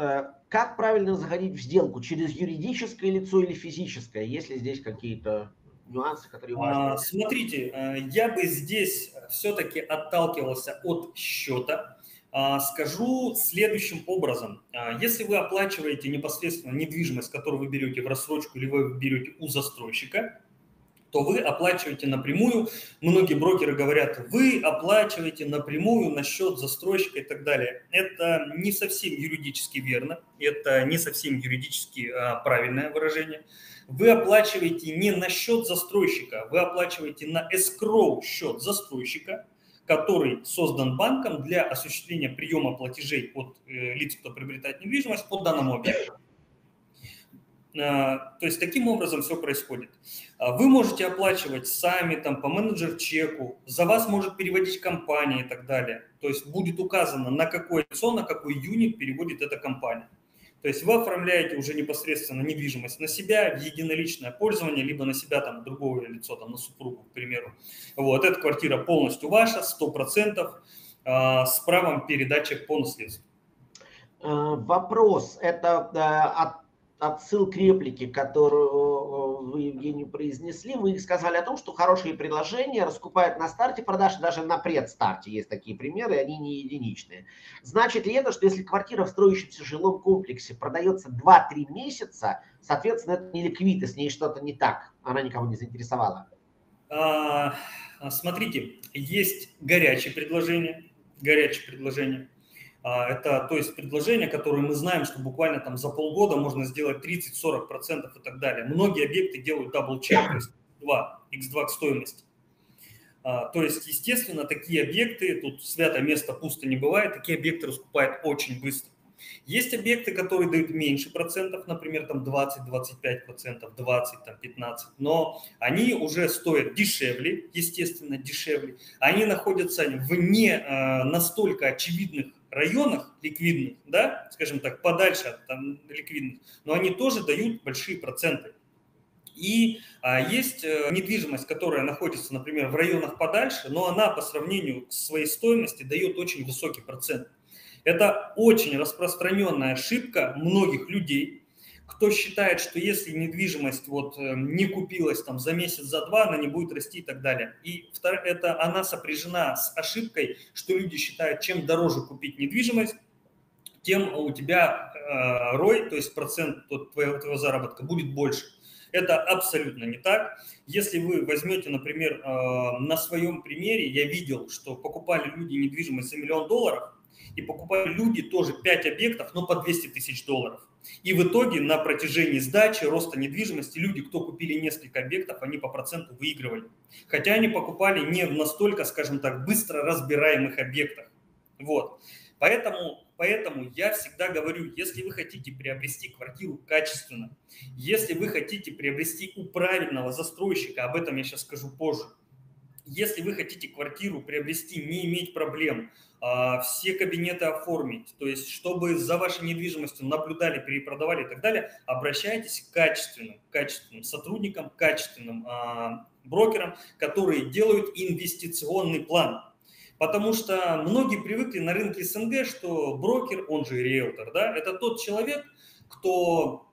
Как правильно заходить в сделку? Через юридическое лицо или физическое? Есть ли здесь какие-то нюансы, которые важны? Смотрите, я бы здесь все-таки отталкивался от счета, а, скажу следующим образом. А, если вы оплачиваете непосредственно недвижимость, которую вы берете в рассрочку или вы берете у застройщика, то вы оплачиваете напрямую. Многие брокеры говорят, вы оплачиваете напрямую на счет застройщика и так далее. Это не совсем юридически верно, это не совсем юридически а, правильное выражение. Вы оплачиваете не на счет застройщика, вы оплачиваете на escrow счет застройщика, который создан банком для осуществления приема платежей от э, лиц, кто приобретает недвижимость по данному объекту. А, то есть таким образом все происходит. А, вы можете оплачивать сами там по менеджер-чеку, за вас может переводить компания и так далее. То есть будет указано, на какое лицо, на какой юнит переводит эта компания. То есть вы оформляете уже непосредственно недвижимость на себя в единоличное пользование, либо на себя, там, другое лицо, там, на супругу, к примеру. Вот, эта квартира полностью ваша, 100%, э, с правом передачи по наследству. Вопрос, это от, отсыл к реплике, которую вы, Евгений, произнесли. Вы сказали о том, что хорошие предложения раскупают на старте продаж, даже на предстарте есть такие примеры, они не единичные. Значит ли это, что если квартира в строящемся жилом комплексе продается 2-3 месяца, соответственно, это не ликвид, и с ней что-то не так, она никого не заинтересовала? А, смотрите, есть горячие предложения, горячие предложения – а, это, то есть, предложения, которые мы знаем, что буквально там за полгода можно сделать 30-40% и так далее. Многие объекты делают check, то есть 2, x2 к стоимости. А, то есть, естественно, такие объекты, тут святое место пусто не бывает, такие объекты раскупают очень быстро. Есть объекты, которые дают меньше процентов, например, там 20-25 процентов, 20, там 15, но они уже стоят дешевле, естественно, дешевле. Они находятся в не э, настолько очевидных районах ликвидных, да, скажем так, подальше от там, ликвидных, но они тоже дают большие проценты. И а, есть э, недвижимость, которая находится, например, в районах подальше, но она по сравнению с своей стоимостью дает очень высокий процент. Это очень распространенная ошибка многих людей, кто считает, что если недвижимость вот э, не купилась там за месяц, за два, она не будет расти и так далее. И второе, это она сопряжена с ошибкой, что люди считают, чем дороже купить недвижимость, тем у тебя э, рой, то есть процент твоего, твоего заработка будет больше. Это абсолютно не так. Если вы возьмете, например, э, на своем примере, я видел, что покупали люди недвижимость за миллион долларов, и покупали люди тоже 5 объектов, но по 200 тысяч долларов. И в итоге на протяжении сдачи, роста недвижимости, люди, кто купили несколько объектов, они по проценту выигрывали. Хотя они покупали не в настолько, скажем так, быстро разбираемых объектах. Вот. Поэтому, поэтому я всегда говорю, если вы хотите приобрести квартиру качественно, если вы хотите приобрести у правильного застройщика, об этом я сейчас скажу позже, если вы хотите квартиру приобрести, не иметь проблем, все кабинеты оформить, то есть чтобы за вашей недвижимостью наблюдали, перепродавали и так далее, обращайтесь к качественным, качественным сотрудникам, качественным а, брокерам, которые делают инвестиционный план. Потому что многие привыкли на рынке СНГ, что брокер, он же риэлтор, да, это тот человек, кто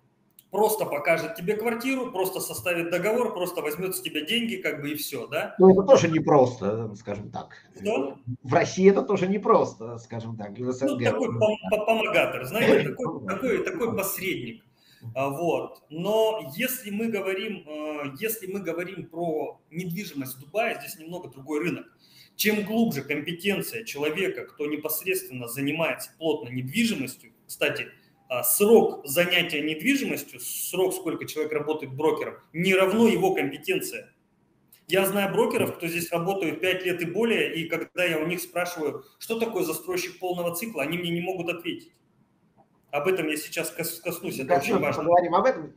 просто покажет тебе квартиру, просто составит договор, просто возьмет с тебя деньги, как бы и все, да? Ну, это тоже непросто, скажем так. Что? В России это тоже непросто, скажем так. Ну, такой пом- помогатор, знаете, такой, такой, такой посредник. А, вот. Но если мы говорим, э, если мы говорим про недвижимость в Дубае, здесь немного другой рынок. Чем глубже компетенция человека, кто непосредственно занимается плотно недвижимостью, кстати, срок занятия недвижимостью, срок, сколько человек работает брокером, не равно его компетенция. Я знаю брокеров, кто здесь работает 5 лет и более, и когда я у них спрашиваю, что такое застройщик полного цикла, они мне не могут ответить. Об этом я сейчас коснусь, это очень важно. Поговорим об этом.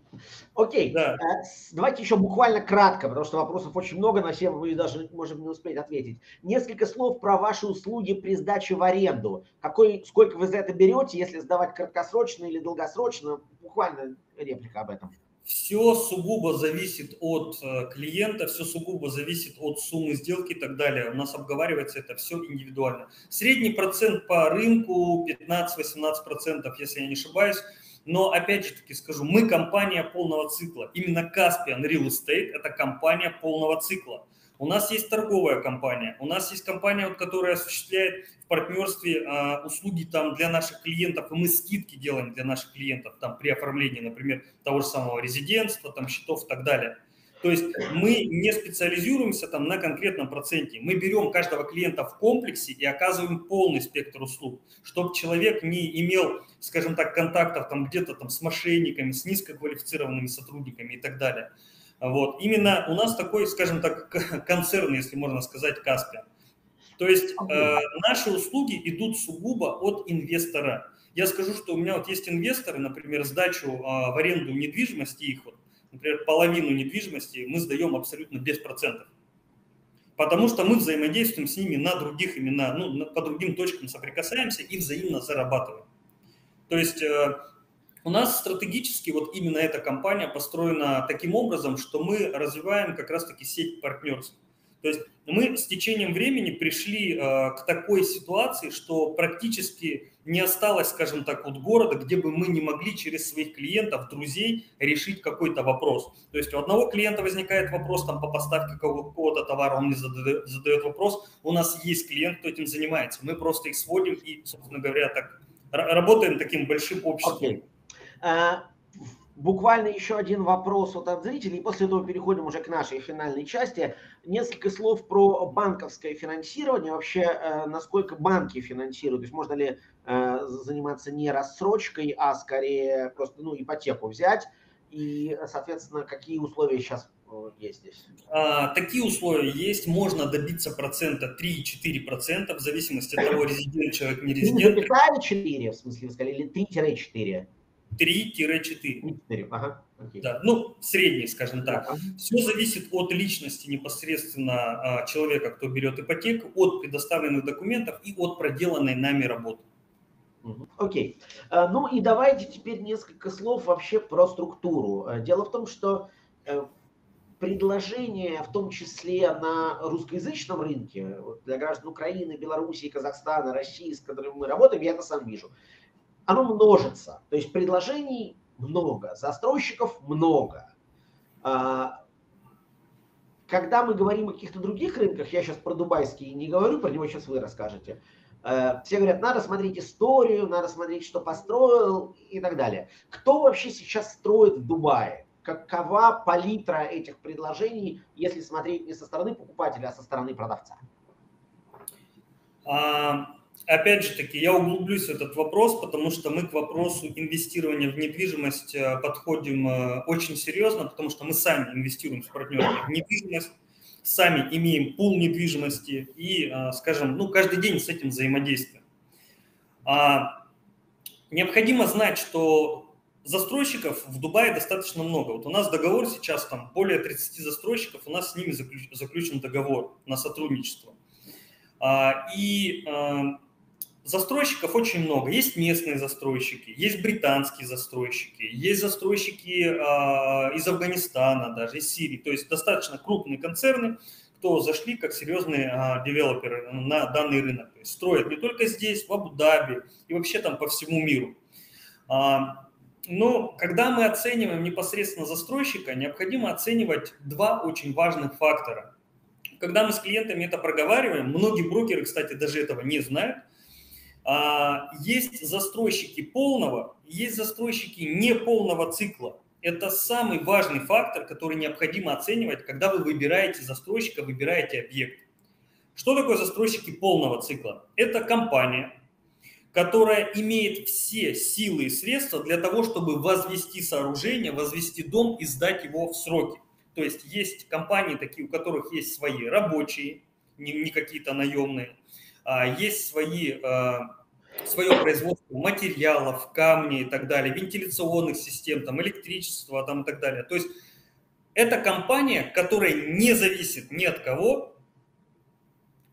Окей, да. Э, давайте еще буквально кратко, потому что вопросов очень много, на все мы даже можем не успеть ответить. Несколько слов про ваши услуги при сдаче в аренду. Какой, сколько вы за это берете, если сдавать краткосрочно или долгосрочно? Буквально реплика об этом. Все сугубо зависит от э, клиента, все сугубо зависит от суммы сделки и так далее. У нас обговаривается это все индивидуально. Средний процент по рынку 15-18%, если я не ошибаюсь. Но опять же таки скажу, мы компания полного цикла. Именно Caspian Real Estate – это компания полного цикла. У нас есть торговая компания, у нас есть компания, вот, которая осуществляет в партнерстве э, услуги там для наших клиентов, и мы скидки делаем для наших клиентов там при оформлении, например, того же самого резидентства, там счетов и так далее. То есть мы не специализируемся там на конкретном проценте. Мы берем каждого клиента в комплексе и оказываем полный спектр услуг, чтобы человек не имел, скажем так, контактов там где-то там с мошенниками, с низкоквалифицированными сотрудниками и так далее. Вот. Именно у нас такой, скажем так, концерн, если можно сказать, Каспиан. То есть э, наши услуги идут сугубо от инвестора. Я скажу, что у меня вот есть инвесторы, например, сдачу э, в аренду недвижимости, их вот, например, половину недвижимости мы сдаем абсолютно без процентов. Потому что мы взаимодействуем с ними на других именно, ну, по другим точкам соприкасаемся и взаимно зарабатываем. То есть э, у нас стратегически вот именно эта компания построена таким образом, что мы развиваем как раз-таки сеть партнерств. То есть мы с течением времени пришли э, к такой ситуации, что практически не осталось, скажем так, вот города, где бы мы не могли через своих клиентов, друзей решить какой-то вопрос. То есть у одного клиента возникает вопрос там по поставке какого-то товара, он мне задает, задает вопрос, у нас есть клиент, кто этим занимается. Мы просто их сводим и, собственно говоря, так работаем таким большим обществом. Okay. Uh, Буквально еще один вопрос вот от зрителей, и после этого переходим уже к нашей финальной части. Несколько слов про банковское финансирование, вообще э, насколько банки финансируют, то есть можно ли э, заниматься не рассрочкой, а скорее просто ну, ипотеку взять, и, соответственно, какие условия сейчас э, есть здесь? А, такие условия есть, можно добиться процента 3-4%, в зависимости от того, резидент человек, не резидент. 3,4 в смысле вы сказали, или 3-4? 3-4. Ага, да, ну, средний, скажем так. Ага. Все зависит от личности непосредственно а, человека, кто берет ипотеку, от предоставленных документов и от проделанной нами работы. Окей. Okay. Ну и давайте теперь несколько слов вообще про структуру. Э, дело в том, что э, предложения, в том числе на русскоязычном рынке, для граждан Украины, Белоруссии, Казахстана, России, с которыми мы работаем, я это сам вижу, оно множится. То есть предложений много, застройщиков много. А, когда мы говорим о каких-то других рынках, я сейчас про дубайский не говорю, про него сейчас вы расскажете. Э, все говорят, надо смотреть историю, надо смотреть, что построил и так далее. Кто вообще сейчас строит в Дубае? Какова палитра этих предложений, если смотреть не со стороны покупателя, а со стороны продавца? А, опять же таки, я углублюсь в этот вопрос, потому что мы к вопросу инвестирования в недвижимость э, подходим э, очень серьезно, потому что мы сами инвестируем с партнерами в недвижимость, сами имеем пул недвижимости и, э, скажем, ну, каждый день с этим взаимодействуем. А, необходимо знать, что застройщиков в Дубае достаточно много. Вот у нас договор сейчас, там более 30 застройщиков, у нас с ними заключен договор на сотрудничество. А, и Застройщиков очень много. Есть местные застройщики, есть британские застройщики, есть застройщики э, из Афганистана, даже из Сирии. То есть достаточно крупные концерны, кто зашли как серьезные э, девелоперы на данный рынок. То есть строят не только здесь, в Абу-Даби и вообще там по всему миру. А, но когда мы оцениваем непосредственно застройщика, необходимо оценивать два очень важных фактора. Когда мы с клиентами это проговариваем, многие брокеры, кстати, даже этого не знают, есть застройщики полного, есть застройщики неполного цикла. Это самый важный фактор, который необходимо оценивать, когда вы выбираете застройщика, выбираете объект. Что такое застройщики полного цикла? Это компания, которая имеет все силы и средства для того, чтобы возвести сооружение, возвести дом и сдать его в сроки. То есть есть компании такие, у которых есть свои рабочие, не, не какие-то наемные, а, есть свои, а, свое производство материалов, камней и так далее, вентиляционных систем, там, электричества там, и так далее. То есть это компания, которая не зависит ни от кого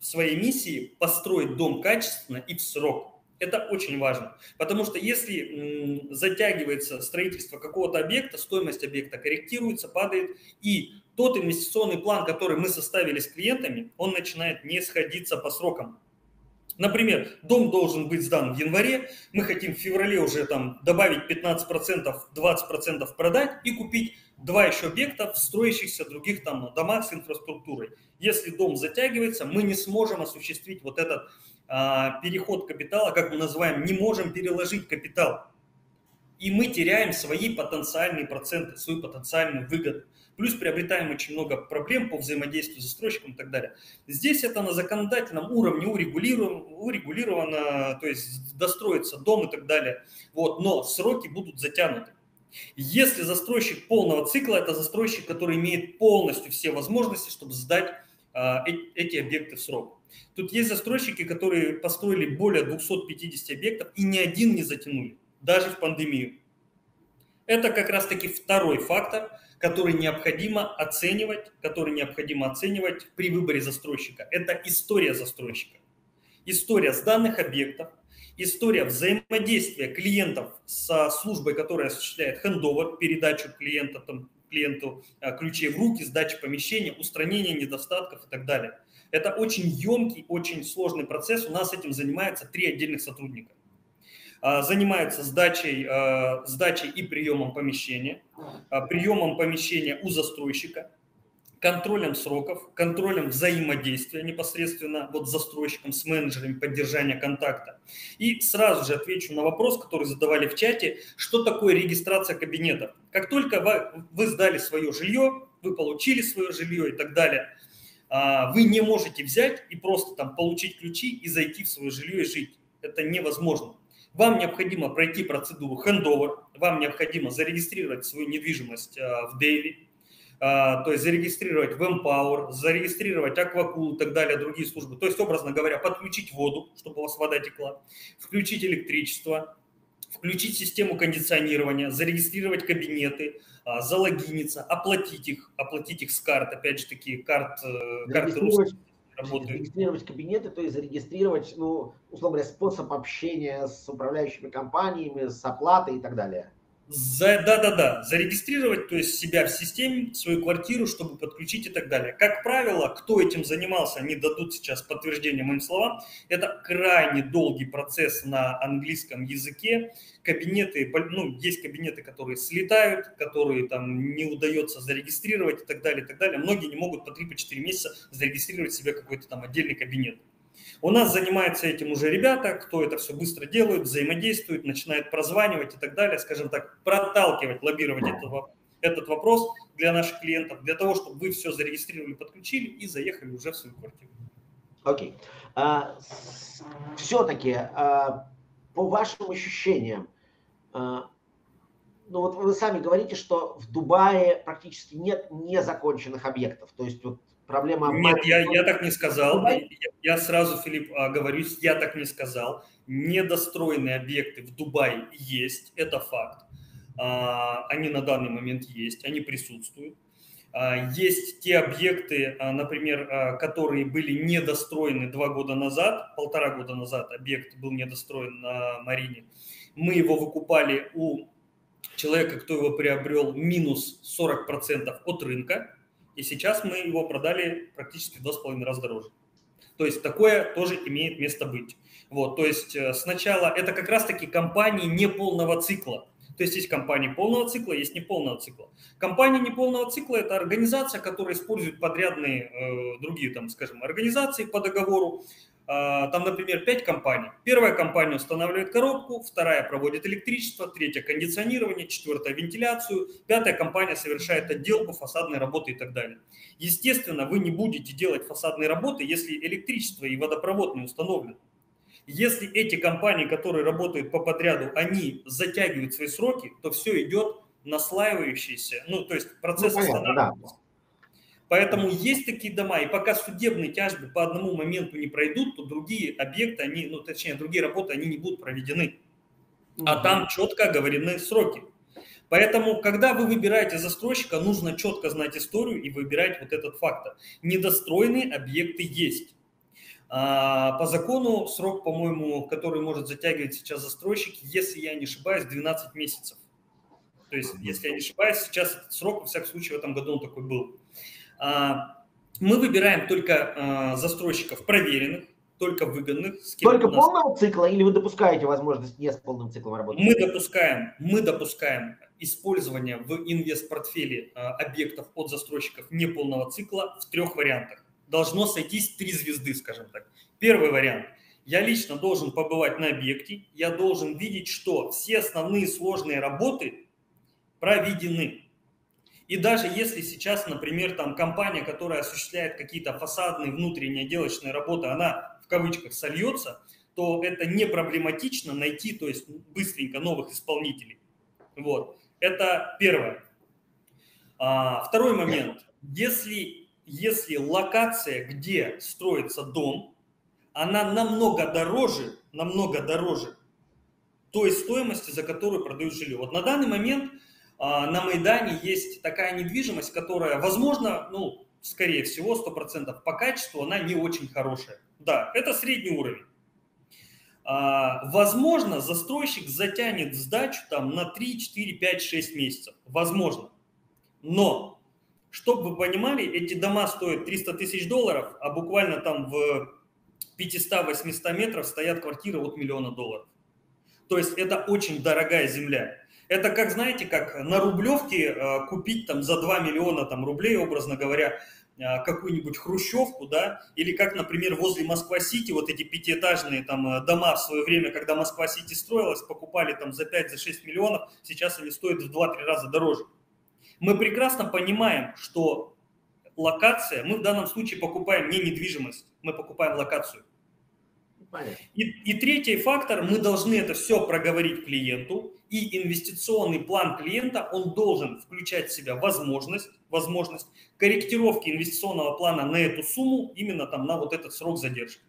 в своей миссии построить дом качественно и в срок. Это очень важно, потому что если затягивается строительство какого-то объекта, стоимость объекта корректируется, падает, и тот инвестиционный план, который мы составили с клиентами, он начинает не сходиться по срокам. Например, дом должен быть сдан в январе, мы хотим в феврале уже там добавить 15%, 20% продать и купить два еще объекта в строящихся других там домах с инфраструктурой. Если дом затягивается, мы не сможем осуществить вот этот а, переход капитала, как мы называем, не можем переложить капитал. И мы теряем свои потенциальные проценты, свою потенциальную выгоду плюс приобретаем очень много проблем по взаимодействию с застройщиком и так далее. Здесь это на законодательном уровне урегулировано, урегулировано то есть достроится дом и так далее, вот, но сроки будут затянуты. Если застройщик полного цикла, это застройщик, который имеет полностью все возможности, чтобы сдать а, э, эти объекты в срок. Тут есть застройщики, которые построили более 250 объектов и ни один не затянули, даже в пандемию. Это как раз-таки второй фактор, который необходимо оценивать, который необходимо оценивать при выборе застройщика. Это история застройщика. История с данных объектов, история взаимодействия клиентов со службой, которая осуществляет хендовер, передачу клиента там, клиенту а, ключей в руки, сдачи помещения, устранения недостатков и так далее. Это очень емкий, очень сложный процесс. У нас этим занимается три отдельных сотрудника. А, занимаются сдачей, а, сдачей и приемом помещения, приемом помещения у застройщика, контролем сроков, контролем взаимодействия непосредственно вот с застройщиком, с менеджерами, поддержания контакта. И сразу же отвечу на вопрос, который задавали в чате, что такое регистрация кабинетов. Как только вы, вы сдали свое жилье, вы получили свое жилье и так далее, а, вы не можете взять и просто там получить ключи и зайти в свое жилье и жить. Это невозможно. Вам необходимо пройти процедуру handover, вам необходимо зарегистрировать свою недвижимость а, в а, то есть зарегистрировать в Empower, зарегистрировать Аквакул и так далее, другие службы. То есть, образно говоря, подключить воду, чтобы у вас вода текла, включить электричество, включить систему кондиционирования, зарегистрировать кабинеты, а, залогиниться, оплатить их, оплатить их с карт, опять же такие карт, э, карты русские работают. Зарегистрировать кабинеты, то есть зарегистрировать, ну, условно говоря, способ общения с управляющими компаниями, с оплатой и так далее. Да-да-да, зарегистрировать то есть себя в системе, свою квартиру, чтобы подключить и так далее. Как правило, кто этим занимался, они дадут сейчас подтверждение моим словам. Это крайне долгий процесс на английском языке. Кабинеты, ну, есть кабинеты, которые слетают, которые там не удается зарегистрировать и так далее, и так далее. Многие не могут по 3-4 месяца зарегистрировать себе какой-то там отдельный кабинет. У нас занимаются этим уже ребята, кто это все быстро делает, взаимодействует, начинает прозванивать и так далее, скажем так, проталкивать, лоббировать этого, этот вопрос для наших клиентов, для того, чтобы вы все зарегистрировали, подключили и заехали уже в свою квартиру. Окей. Okay. А, все-таки, а, по вашим ощущениям, а, ну вот вы сами говорите, что в Дубае практически нет незаконченных объектов. То есть вот Проблема Нет, я, я так не сказал. Я, я сразу, Филипп, оговорюсь, я так не сказал. Недостроенные объекты в Дубае есть, это факт. А, они на данный момент есть, они присутствуют. А, есть те объекты, а, например, которые были недостроены два года назад, полтора года назад объект был недостроен на Марине. Мы его выкупали у человека, кто его приобрел, минус 40% от рынка и сейчас мы его продали практически в два с половиной раза дороже. То есть такое тоже имеет место быть. Вот, то есть э, сначала это как раз-таки компании неполного цикла. То есть есть компании полного цикла, есть неполного цикла. Компания неполного цикла – это организация, которая использует подрядные э, другие, там, скажем, организации по договору, там, например, пять компаний. Первая компания устанавливает коробку, вторая проводит электричество, третья кондиционирование, четвертая вентиляцию, пятая компания совершает отделку, фасадные работы и так далее. Естественно, вы не будете делать фасадные работы, если электричество и водопровод не установлены. Если эти компании, которые работают по подряду, они затягивают свои сроки, то все идет наслаивающийся, ну, то есть процесс ну, понятно, да. Поэтому есть такие дома, и пока судебные тяжбы по одному моменту не пройдут, то другие объекты, они, ну, точнее, другие работы, они не будут проведены. А там четко оговорены сроки. Поэтому, когда вы выбираете застройщика, нужно четко знать историю и выбирать вот этот фактор. Недостроенные объекты есть. А, по закону срок, по-моему, который может затягивать сейчас застройщик, если я не ошибаюсь, 12 месяцев. То есть, если я не ошибаюсь, сейчас срок, во всяком случае, в этом году он такой был. А, мы выбираем только а, застройщиков проверенных, только выгодных. только нас... полного цикла или вы допускаете возможность не с полным циклом работать? Мы допускаем, мы допускаем использование в инвест-портфеле а, объектов от застройщиков неполного цикла в трех вариантах. Должно сойтись три звезды, скажем так. Первый вариант. Я лично должен побывать на объекте, я должен видеть, что все основные сложные работы проведены. И даже если сейчас, например, там компания, которая осуществляет какие-то фасадные внутренние отделочные работы, она в кавычках сольется, то это не проблематично найти, то есть быстренько новых исполнителей. Вот. Это первое. А, второй момент. Если, если локация, где строится дом, она намного дороже, намного дороже той стоимости, за которую продают жилье. Вот на данный момент на Майдане есть такая недвижимость, которая, возможно, ну, скорее всего, 100% по качеству она не очень хорошая. Да, это средний уровень. А, возможно, застройщик затянет сдачу там на 3, 4, 5, 6 месяцев. Возможно. Но, чтобы вы понимали, эти дома стоят 300 тысяч долларов, а буквально там в 500-800 метров стоят квартиры от миллиона долларов. То есть это очень дорогая земля. Это как, знаете, как на Рублевке э, купить там за 2 миллиона там, рублей, образно говоря, э, какую-нибудь хрущевку, да, или как, например, возле Москва-Сити, вот эти пятиэтажные там э, дома в свое время, когда Москва-Сити строилась, покупали там за 5-6 за миллионов, сейчас они стоят в 2-3 раза дороже. Мы прекрасно понимаем, что локация, мы в данном случае покупаем не недвижимость, мы покупаем локацию. И, и третий фактор, мы должны это все проговорить клиенту, и инвестиционный план клиента, он должен включать в себя возможность, возможность корректировки инвестиционного плана на эту сумму, именно там на вот этот срок задержки.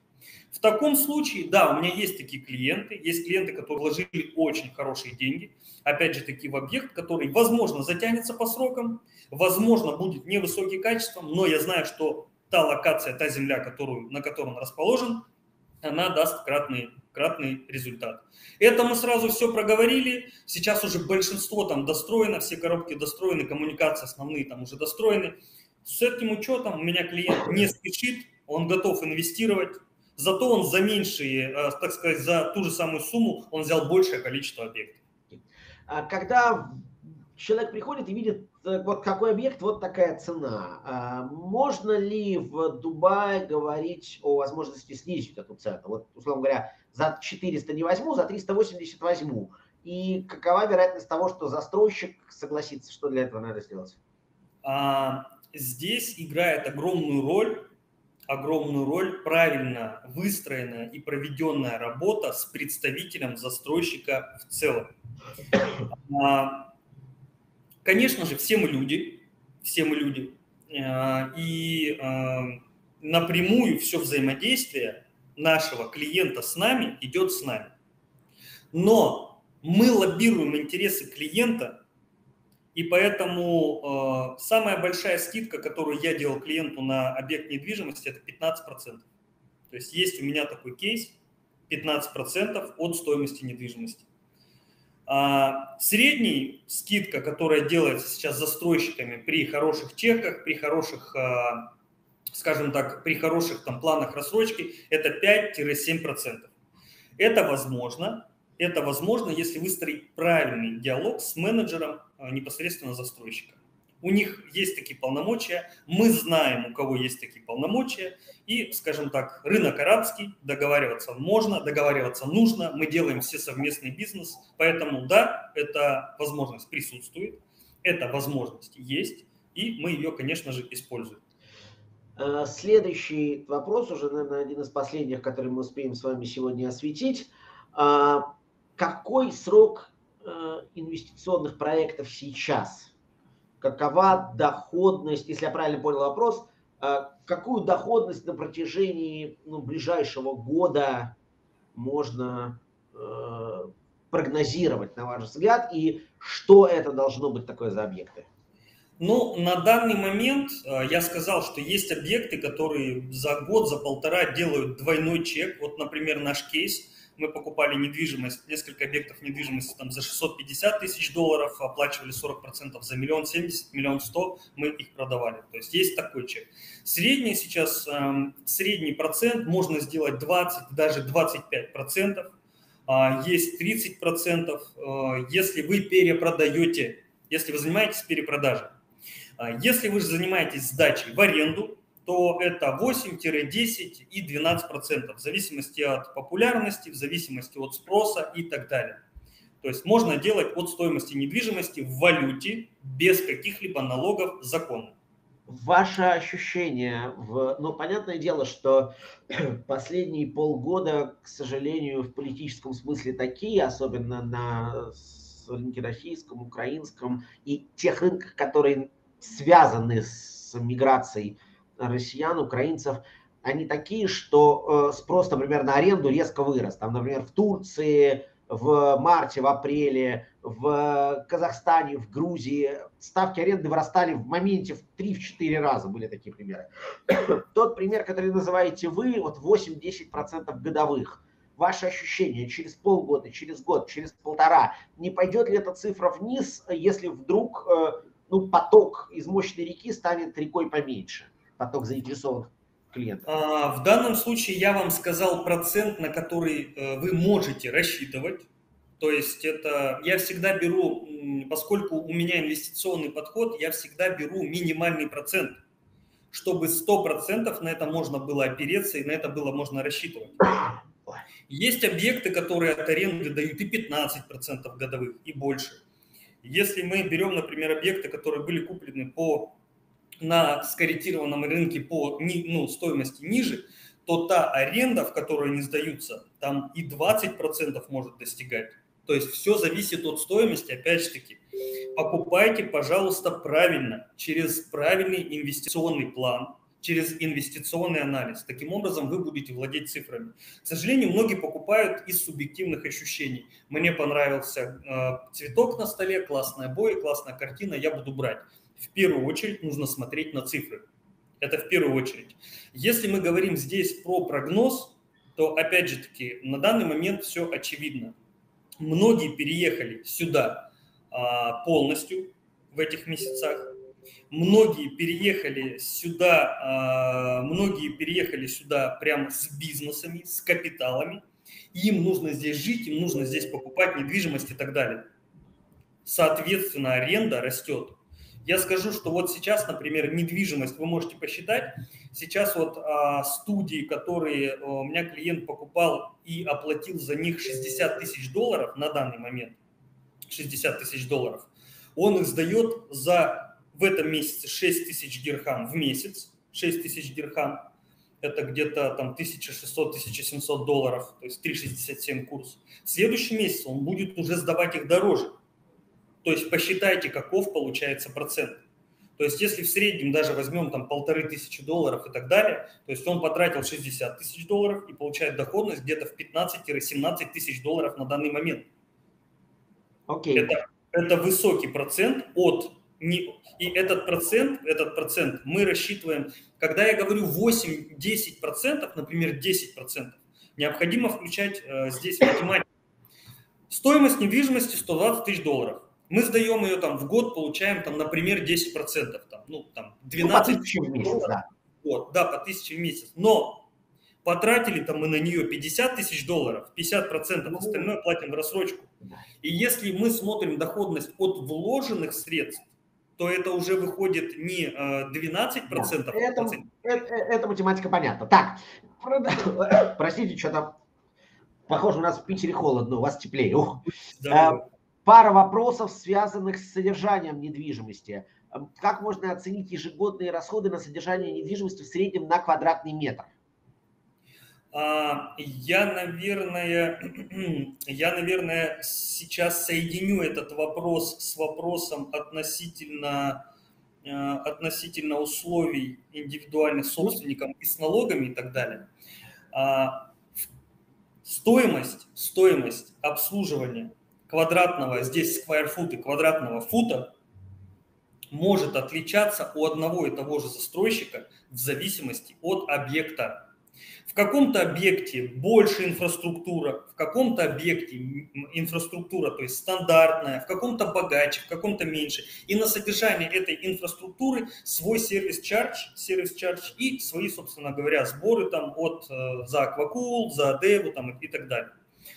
В таком случае, да, у меня есть такие клиенты, есть клиенты, которые вложили очень хорошие деньги, опять же таки в объект, который, возможно, затянется по срокам, возможно, будет невысокий качеством, но я знаю, что та локация, та земля, которую, на которой он расположен, она даст кратный, кратный результат. Это мы сразу все проговорили. Сейчас уже большинство там достроено, все коробки достроены, коммуникации основные там уже достроены. С этим учетом у меня клиент не спешит, он готов инвестировать, зато он за меньшие, э, так сказать, за ту же самую сумму он взял большее количество объектов. А когда человек приходит и видит, э, вот какой объект, вот такая цена. А можно ли в Дубае говорить о возможности снизить эту цену? Вот, условно говоря, за 400 не возьму, за 380 возьму. И какова вероятность того, что застройщик согласится, что для этого надо сделать? А, здесь играет огромную роль огромную роль правильно выстроенная и проведенная работа с представителем застройщика в целом. Конечно же, все мы люди, все мы люди, э, и э, напрямую все взаимодействие нашего клиента с нами идет с нами. Но мы лоббируем интересы клиента, и поэтому э, самая большая скидка, которую я делал клиенту на объект недвижимости, это 15%. То есть есть у меня такой кейс, 15% от стоимости недвижимости. А, средний скидка, которая делается сейчас застройщиками при хороших чеках, при хороших, а, скажем так, при хороших там планах рассрочки, это 5-7%. Это возможно, это возможно, если выстроить правильный диалог с менеджером а, непосредственно застройщика. У них есть такие полномочия, мы знаем, у кого есть такие полномочия, и, скажем так, рынок арабский, договариваться можно, договариваться нужно, мы делаем все совместный бизнес, поэтому да, эта возможность присутствует, эта возможность есть, и мы ее, конечно же, используем. А, следующий вопрос, уже, наверное, один из последних, который мы успеем с вами сегодня осветить. А, какой срок э, инвестиционных проектов сейчас? Какова доходность, если я правильно понял вопрос, э, какую доходность на протяжении ну, ближайшего года можно э, прогнозировать, на ваш взгляд, и что это должно быть такое за объекты? Ну, на данный момент э, я сказал, что есть объекты, которые за год, за полтора делают двойной чек. Вот, например, наш кейс – мы покупали недвижимость, несколько объектов недвижимости там за 650 тысяч долларов, оплачивали 40% за миллион семьдесят, миллион сто, мы их продавали. То есть есть такой чек. Средний сейчас, эм, средний процент можно сделать 20, даже 25 процентов. А, есть 30 процентов, э, если вы перепродаете, если вы занимаетесь перепродажей. А, если вы же занимаетесь сдачей в аренду, то это 8-10 и 12 процентов в зависимости от популярности, в зависимости от спроса и так далее. То есть можно делать от стоимости недвижимости в валюте без каких-либо налогов законно. Ваше ощущение, в, ну, понятное дело, что последние полгода, к сожалению, в политическом смысле такие, особенно на рынке российском, украинском и тех рынках, которые связаны с миграцией россиян, украинцев, они такие, что э, спрос, например, на аренду резко вырос. Там, например, в Турции в марте, в апреле, в Казахстане, в Грузии ставки аренды вырастали в моменте в 3-4 раза, были такие примеры. Тот пример, который называете вы, вот 8-10% годовых. Ваши ощущения через полгода, через год, через полтора, не пойдет ли эта цифра вниз, если вдруг э, ну, поток из мощной реки станет рекой поменьше, поток заинтересованных клиентов? А, в данном случае я вам сказал процент, на который э, вы можете рассчитывать. То есть это я всегда беру, поскольку у меня инвестиционный подход, я всегда беру минимальный процент, чтобы 100% на это можно было опереться и на это было можно рассчитывать. Есть объекты, которые от аренды дают и 15% годовых, и больше. Если мы берем, например, объекты, которые были куплены по, на скорректированном рынке по ну, стоимости ниже, то та аренда, в которой они сдаются, там и 20% может достигать. То есть все зависит от стоимости, опять же таки. Покупайте, пожалуйста, правильно, через правильный инвестиционный план, через инвестиционный анализ. Таким образом, вы будете владеть цифрами. К сожалению, многие покупают из субъективных ощущений. Мне понравился э, цветок на столе, классная боя, классная картина, я буду брать. В первую очередь нужно смотреть на цифры. Это в первую очередь. Если мы говорим здесь про прогноз, то опять же таки на данный момент все очевидно. Многие переехали сюда а, полностью в этих месяцах. Многие переехали сюда, а, многие переехали сюда прямо с бизнесами, с капиталами. Им нужно здесь жить, им нужно здесь покупать недвижимость и так далее. Соответственно, аренда растет. Я скажу, что вот сейчас, например, недвижимость, вы можете посчитать, сейчас вот а, студии, которые а, у меня клиент покупал и оплатил за них 60 тысяч долларов на данный момент, 60 тысяч долларов, он их сдает за в этом месяце 6 тысяч дирхам в месяц, 6 тысяч дирхам, это где-то там 1600-1700 долларов, то есть 3,67 курс. В следующем месяце он будет уже сдавать их дороже. То есть посчитайте, каков получается процент. То есть если в среднем даже возьмем там полторы тысячи долларов и так далее, то есть он потратил 60 тысяч долларов и получает доходность где-то в 15-17 тысяч долларов на данный момент. Okay. Это, это высокий процент от... Не, и этот процент, этот процент мы рассчитываем, когда я говорю 8-10%, например, 10%, необходимо включать э, здесь математику. Стоимость недвижимости 120 тысяч долларов мы сдаем ее там в год, получаем там, например, 10%, там, ну, там 12 ну, тысяч в месяц, да. Вот, да, по тысяче в месяц. Но потратили там мы на нее 50 тысяч долларов, 50% ну, остальное платим в рассрочку. И если мы смотрим доходность от вложенных средств, то это уже выходит не 12%. Да, это, это, это математика понятна. Так, простите, что-то похоже, у нас в Питере холодно, у вас теплее. Ух. Да, Пара вопросов, связанных с содержанием недвижимости. Эм, как можно оценить ежегодные расходы на содержание недвижимости в среднем на квадратный метр? А, я, наверное, я, наверное, сейчас соединю этот вопрос с вопросом относительно, э, относительно условий индивидуальных собственников и с налогами и так далее. А, стоимость, стоимость обслуживания квадратного, здесь square foot и квадратного фута может отличаться у одного и того же застройщика в зависимости от объекта. В каком-то объекте больше инфраструктура, в каком-то объекте инфраструктура, то есть стандартная, в каком-то богаче, в каком-то меньше. И на содержание этой инфраструктуры свой сервис-чардж, сервис-чардж и свои, собственно говоря, сборы там от, э, за аквакул, за деву там и так далее.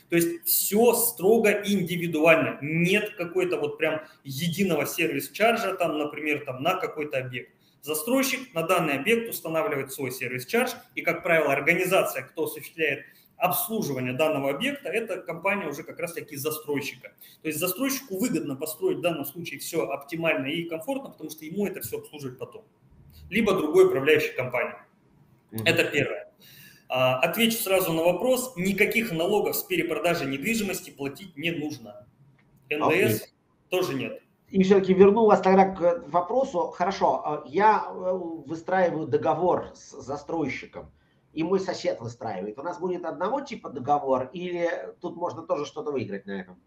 То есть все строго индивидуально. Нет какой-то вот прям единого сервис-чаржа там, например, там на какой-то объект. Застройщик на данный объект устанавливает свой сервис-чардж, и, как правило, организация, кто осуществляет обслуживание данного объекта, это компания уже как раз-таки застройщика. То есть застройщику выгодно построить в данном случае все оптимально и комфортно, потому что ему это все обслуживать потом. Либо другой управляющей компании. Mm-hmm. Это первое. А, отвечу сразу на вопрос. Никаких налогов с перепродажи недвижимости платить не нужно. НДС okay. тоже нет. И все-таки верну вас тогда к вопросу. Хорошо, а, я э, выстраиваю договор с застройщиком, и мой сосед выстраивает. У нас будет одного типа договор, или тут можно тоже что-то выиграть на этом?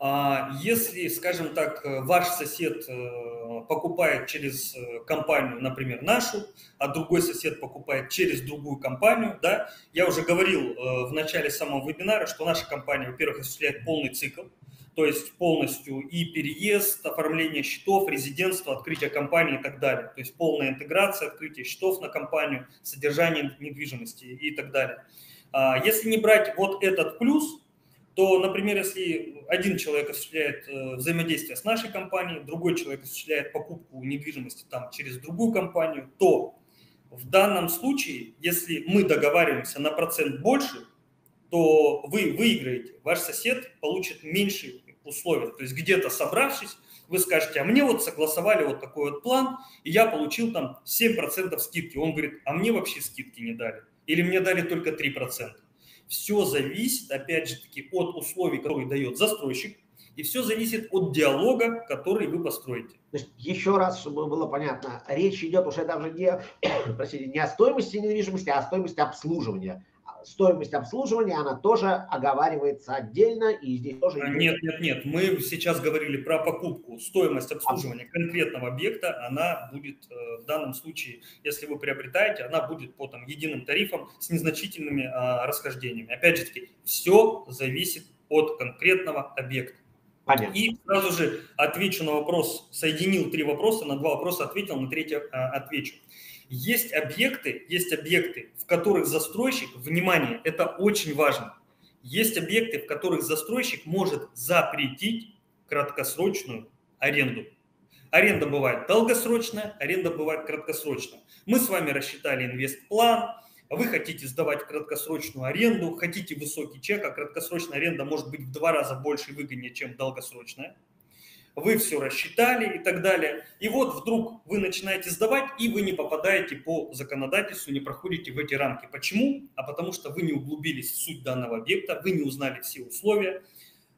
А, если, скажем так, ваш сосед э, покупает через э, компанию, например, нашу, а другой сосед покупает через другую компанию, да, я уже говорил э, в начале самого вебинара, что наша компания, во-первых, осуществляет полный цикл, то есть полностью и переезд, оформление счетов, резидентство, открытие компании и так далее. То есть полная интеграция, открытие счетов на компанию, содержание недвижимости и так далее. А, если не брать вот этот плюс, то, например, если один человек осуществляет э, взаимодействие с нашей компанией, другой человек осуществляет покупку недвижимости там через другую компанию, то в данном случае, если мы договариваемся на процент больше, то вы выиграете, ваш сосед получит меньшие условия. То есть где-то собравшись, вы скажете, а мне вот согласовали вот такой вот план, и я получил там 7% скидки. Он говорит, а мне вообще скидки не дали. Или мне дали только 3%. Все зависит, опять же таки, от условий, которые дает застройщик, и все зависит от диалога, который вы построите. То есть, еще раз, чтобы было понятно, речь идет уже даже не, простите, не о стоимости недвижимости, а о стоимости обслуживания стоимость обслуживания, она тоже оговаривается отдельно, и здесь тоже... Нет, нет, нет, мы сейчас говорили про покупку. Стоимость обслуживания конкретного объекта, она будет э, в данном случае, если вы приобретаете, она будет по там, единым тарифам с незначительными а, расхождениями. Опять же таки, все зависит от конкретного объекта. Понятно. И сразу же отвечу на вопрос, соединил три вопроса, на два вопроса ответил, на третий а, отвечу. Есть объекты, есть объекты, в которых застройщик, внимание, это очень важно, есть объекты, в которых застройщик может запретить краткосрочную аренду. Аренда бывает долгосрочная, аренда бывает краткосрочная. Мы с вами рассчитали инвестплан, вы хотите сдавать краткосрочную аренду, хотите высокий чек, а краткосрочная аренда может быть в два раза больше выгоднее, чем долгосрочная вы все рассчитали и так далее. И вот вдруг вы начинаете сдавать, и вы не попадаете по законодательству, не проходите в эти рамки. Почему? А потому что вы не углубились в суть данного объекта, вы не узнали все условия.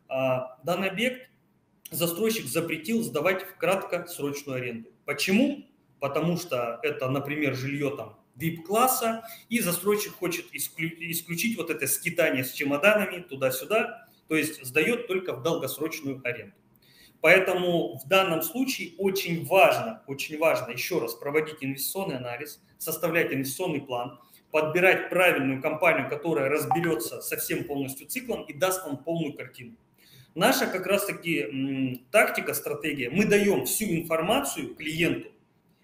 А, данный объект застройщик запретил сдавать в краткосрочную аренду. Почему? Потому что это, например, жилье там VIP-класса, и застройщик хочет исключить вот это скитание с чемоданами туда-сюда, то есть сдает только в долгосрочную аренду. Поэтому в данном случае очень важно, очень важно еще раз проводить инвестиционный анализ, составлять инвестиционный план, подбирать правильную компанию, которая разберется со всем полностью циклом и даст вам полную картину. Наша как раз-таки тактика, стратегия, мы даем всю информацию клиенту,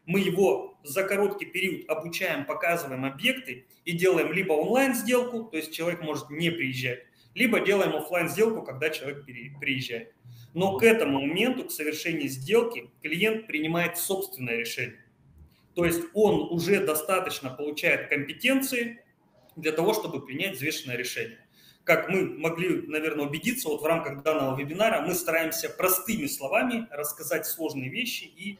мы его за короткий период обучаем, показываем объекты и делаем либо онлайн сделку, то есть человек может не приезжать, либо делаем офлайн сделку, когда человек приезжает. Но к этому моменту, к совершению сделки, клиент принимает собственное решение. То есть он уже достаточно получает компетенции для того, чтобы принять взвешенное решение. Как мы могли, наверное, убедиться, вот в рамках данного вебинара мы стараемся простыми словами рассказать сложные вещи и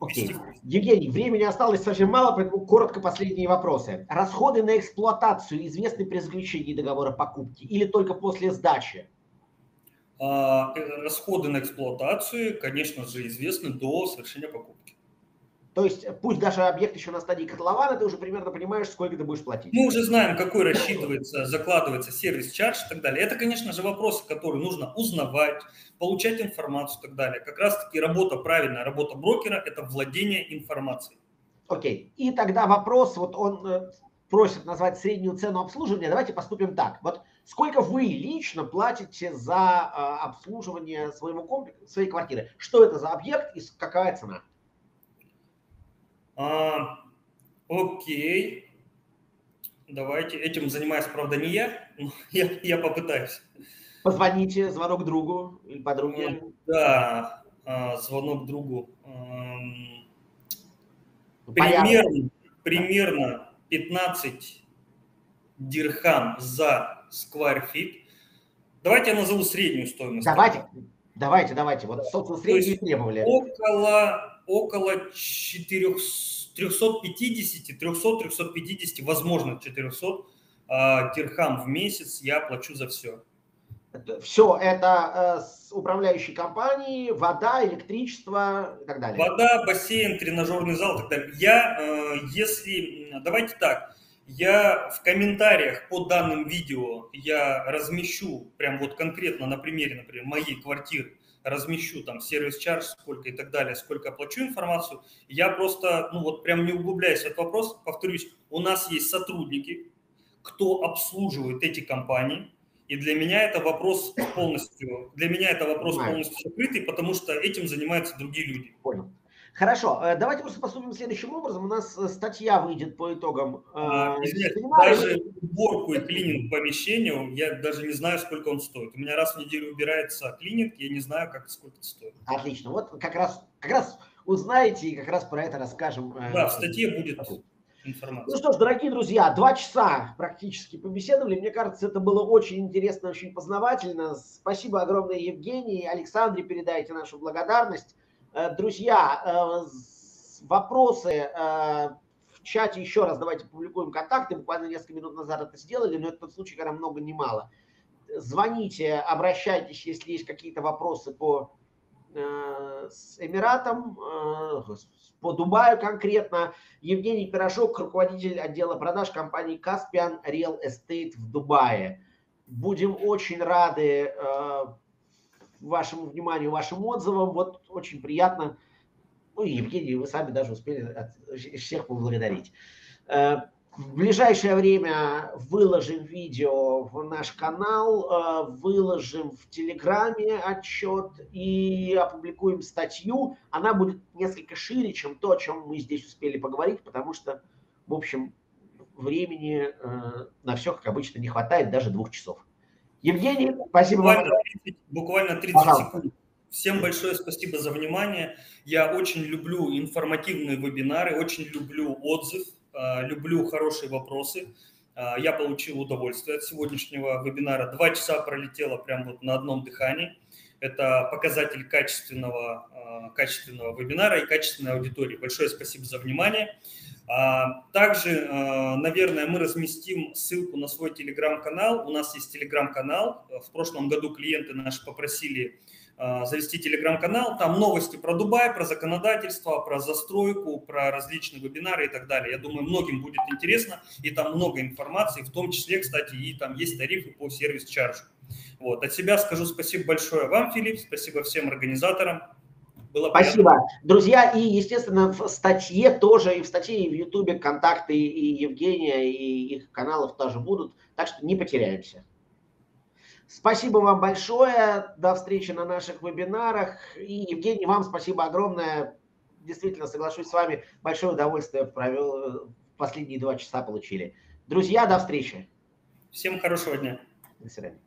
Окей. Okay. Евгений, времени осталось совсем мало, поэтому коротко последние вопросы. Расходы на эксплуатацию известны при заключении договора покупки или только после сдачи? А, э, расходы на эксплуатацию, конечно же, известны до совершения покупки. То есть пусть даже объект еще на стадии котлована, ты уже примерно понимаешь, сколько ты будешь платить. Мы уже знаем, какой рассчитывается, закладывается сервис-чардж и так далее. Это, конечно же, вопросы, которые нужно узнавать, получать информацию и так далее. Как раз-таки работа, правильная работа брокера – это владение информацией. Окей. И тогда вопрос, вот он э, просит назвать среднюю цену обслуживания. Давайте поступим так. Вот Сколько вы лично платите за а, обслуживание своего комплекса, своей квартиры? Что это за объект и какая цена? А, окей. Давайте. Этим занимаюсь, правда, не я. Но я, я попытаюсь. Позвоните, звонок другу или подруге. Да, а, звонок другу. Примерно, примерно 15 дирхам за feet. Давайте я назову среднюю стоимость. Давайте, давайте, давайте. Вот, собственно, среднюю требовали. Около, около 350, 300-350, возможно, 400 э, дирхам в месяц я плачу за все. Все это э, с управляющей компанией, вода, электричество и так далее. Вода, бассейн, тренажерный зал и так далее. Я, э, если, давайте так, я в комментариях по данным видео я размещу, прям вот конкретно на примере, например, моей квартиры, размещу там сервис-чарж, сколько и так далее, сколько оплачу информацию. Я просто, ну вот прям не углубляясь в этот вопрос, повторюсь, у нас есть сотрудники, кто обслуживает эти компании, И для меня это вопрос полностью, для меня это вопрос полностью закрытый, потому что этим занимаются другие люди. Понял. Хорошо, э, давайте просто поступим следующим образом. У нас э, статья выйдет по итогам. А, даже уборку и клининг помещения, я даже не знаю, сколько он стоит. У меня раз в неделю убирается клининг, я не знаю, как сколько это стоит. Отлично. Вот как раз, как раз узнаете и как раз про это расскажем. Да, в статье будет информация. Ну что ж, дорогие друзья, два часа практически побеседовали. Мне кажется, это было очень интересно, очень познавательно. Спасибо огромное, Евгений. Александре передайте нашу благодарность. Э, друзья, э, вопросы э, в чате еще раз давайте публикуем контакты. Буквально несколько минут назад это сделали, но это тот случай, когда много не мало. Звоните, обращайтесь, если есть какие-то вопросы по с Эмиратом, по Дубаю конкретно. Евгений Пирожок, руководитель отдела продаж компании Caspian Real Estate в Дубае. Будем очень рады вашему вниманию, вашим отзывам. Вот очень приятно. Ну и Евгений, вы сами даже успели от всех поблагодарить. Э, в ближайшее время выложим видео в наш канал, э, выложим в Телеграме отчет и опубликуем статью. Она будет несколько шире, чем то, о чем мы здесь успели поговорить, потому что, в общем, времени э, на все, как обычно, не хватает, даже двух часов. Евгений, спасибо буквально вам. 30, буквально 30 Пожалуйста. секунд. Всем большое спасибо за внимание. Я очень люблю информативные вебинары, очень люблю отзыв, а, люблю хорошие вопросы. А, я получил удовольствие от сегодняшнего вебинара. Два часа пролетело прямо вот на одном дыхании. Это показатель качественного, а, качественного вебинара и качественной аудитории. Большое спасибо за внимание. А, также, а, наверное, мы разместим ссылку на свой телеграм-канал. У нас есть телеграм-канал. В прошлом году клиенты наши попросили завести телеграм-канал. Там новости про Дубай, про законодательство, про застройку, про различные вебинары и так далее. Я думаю, многим будет интересно. И там много информации, в том числе, кстати, и там есть тарифы по сервис-чарджу. Вот. От себя скажу спасибо большое вам, Филипп, спасибо всем организаторам. Было Спасибо. Приятно. Друзья, и, естественно, в статье тоже, и в статье, и в Ютубе контакты и Евгения, и их каналов тоже будут, так что не потеряемся. Спасибо вам большое. До встречи на наших вебинарах. И, Евгений, вам спасибо огромное. Действительно, соглашусь с вами, большое удовольствие провел, последние два часа получили. Друзья, до встречи. Всем хорошего дня. До свидания.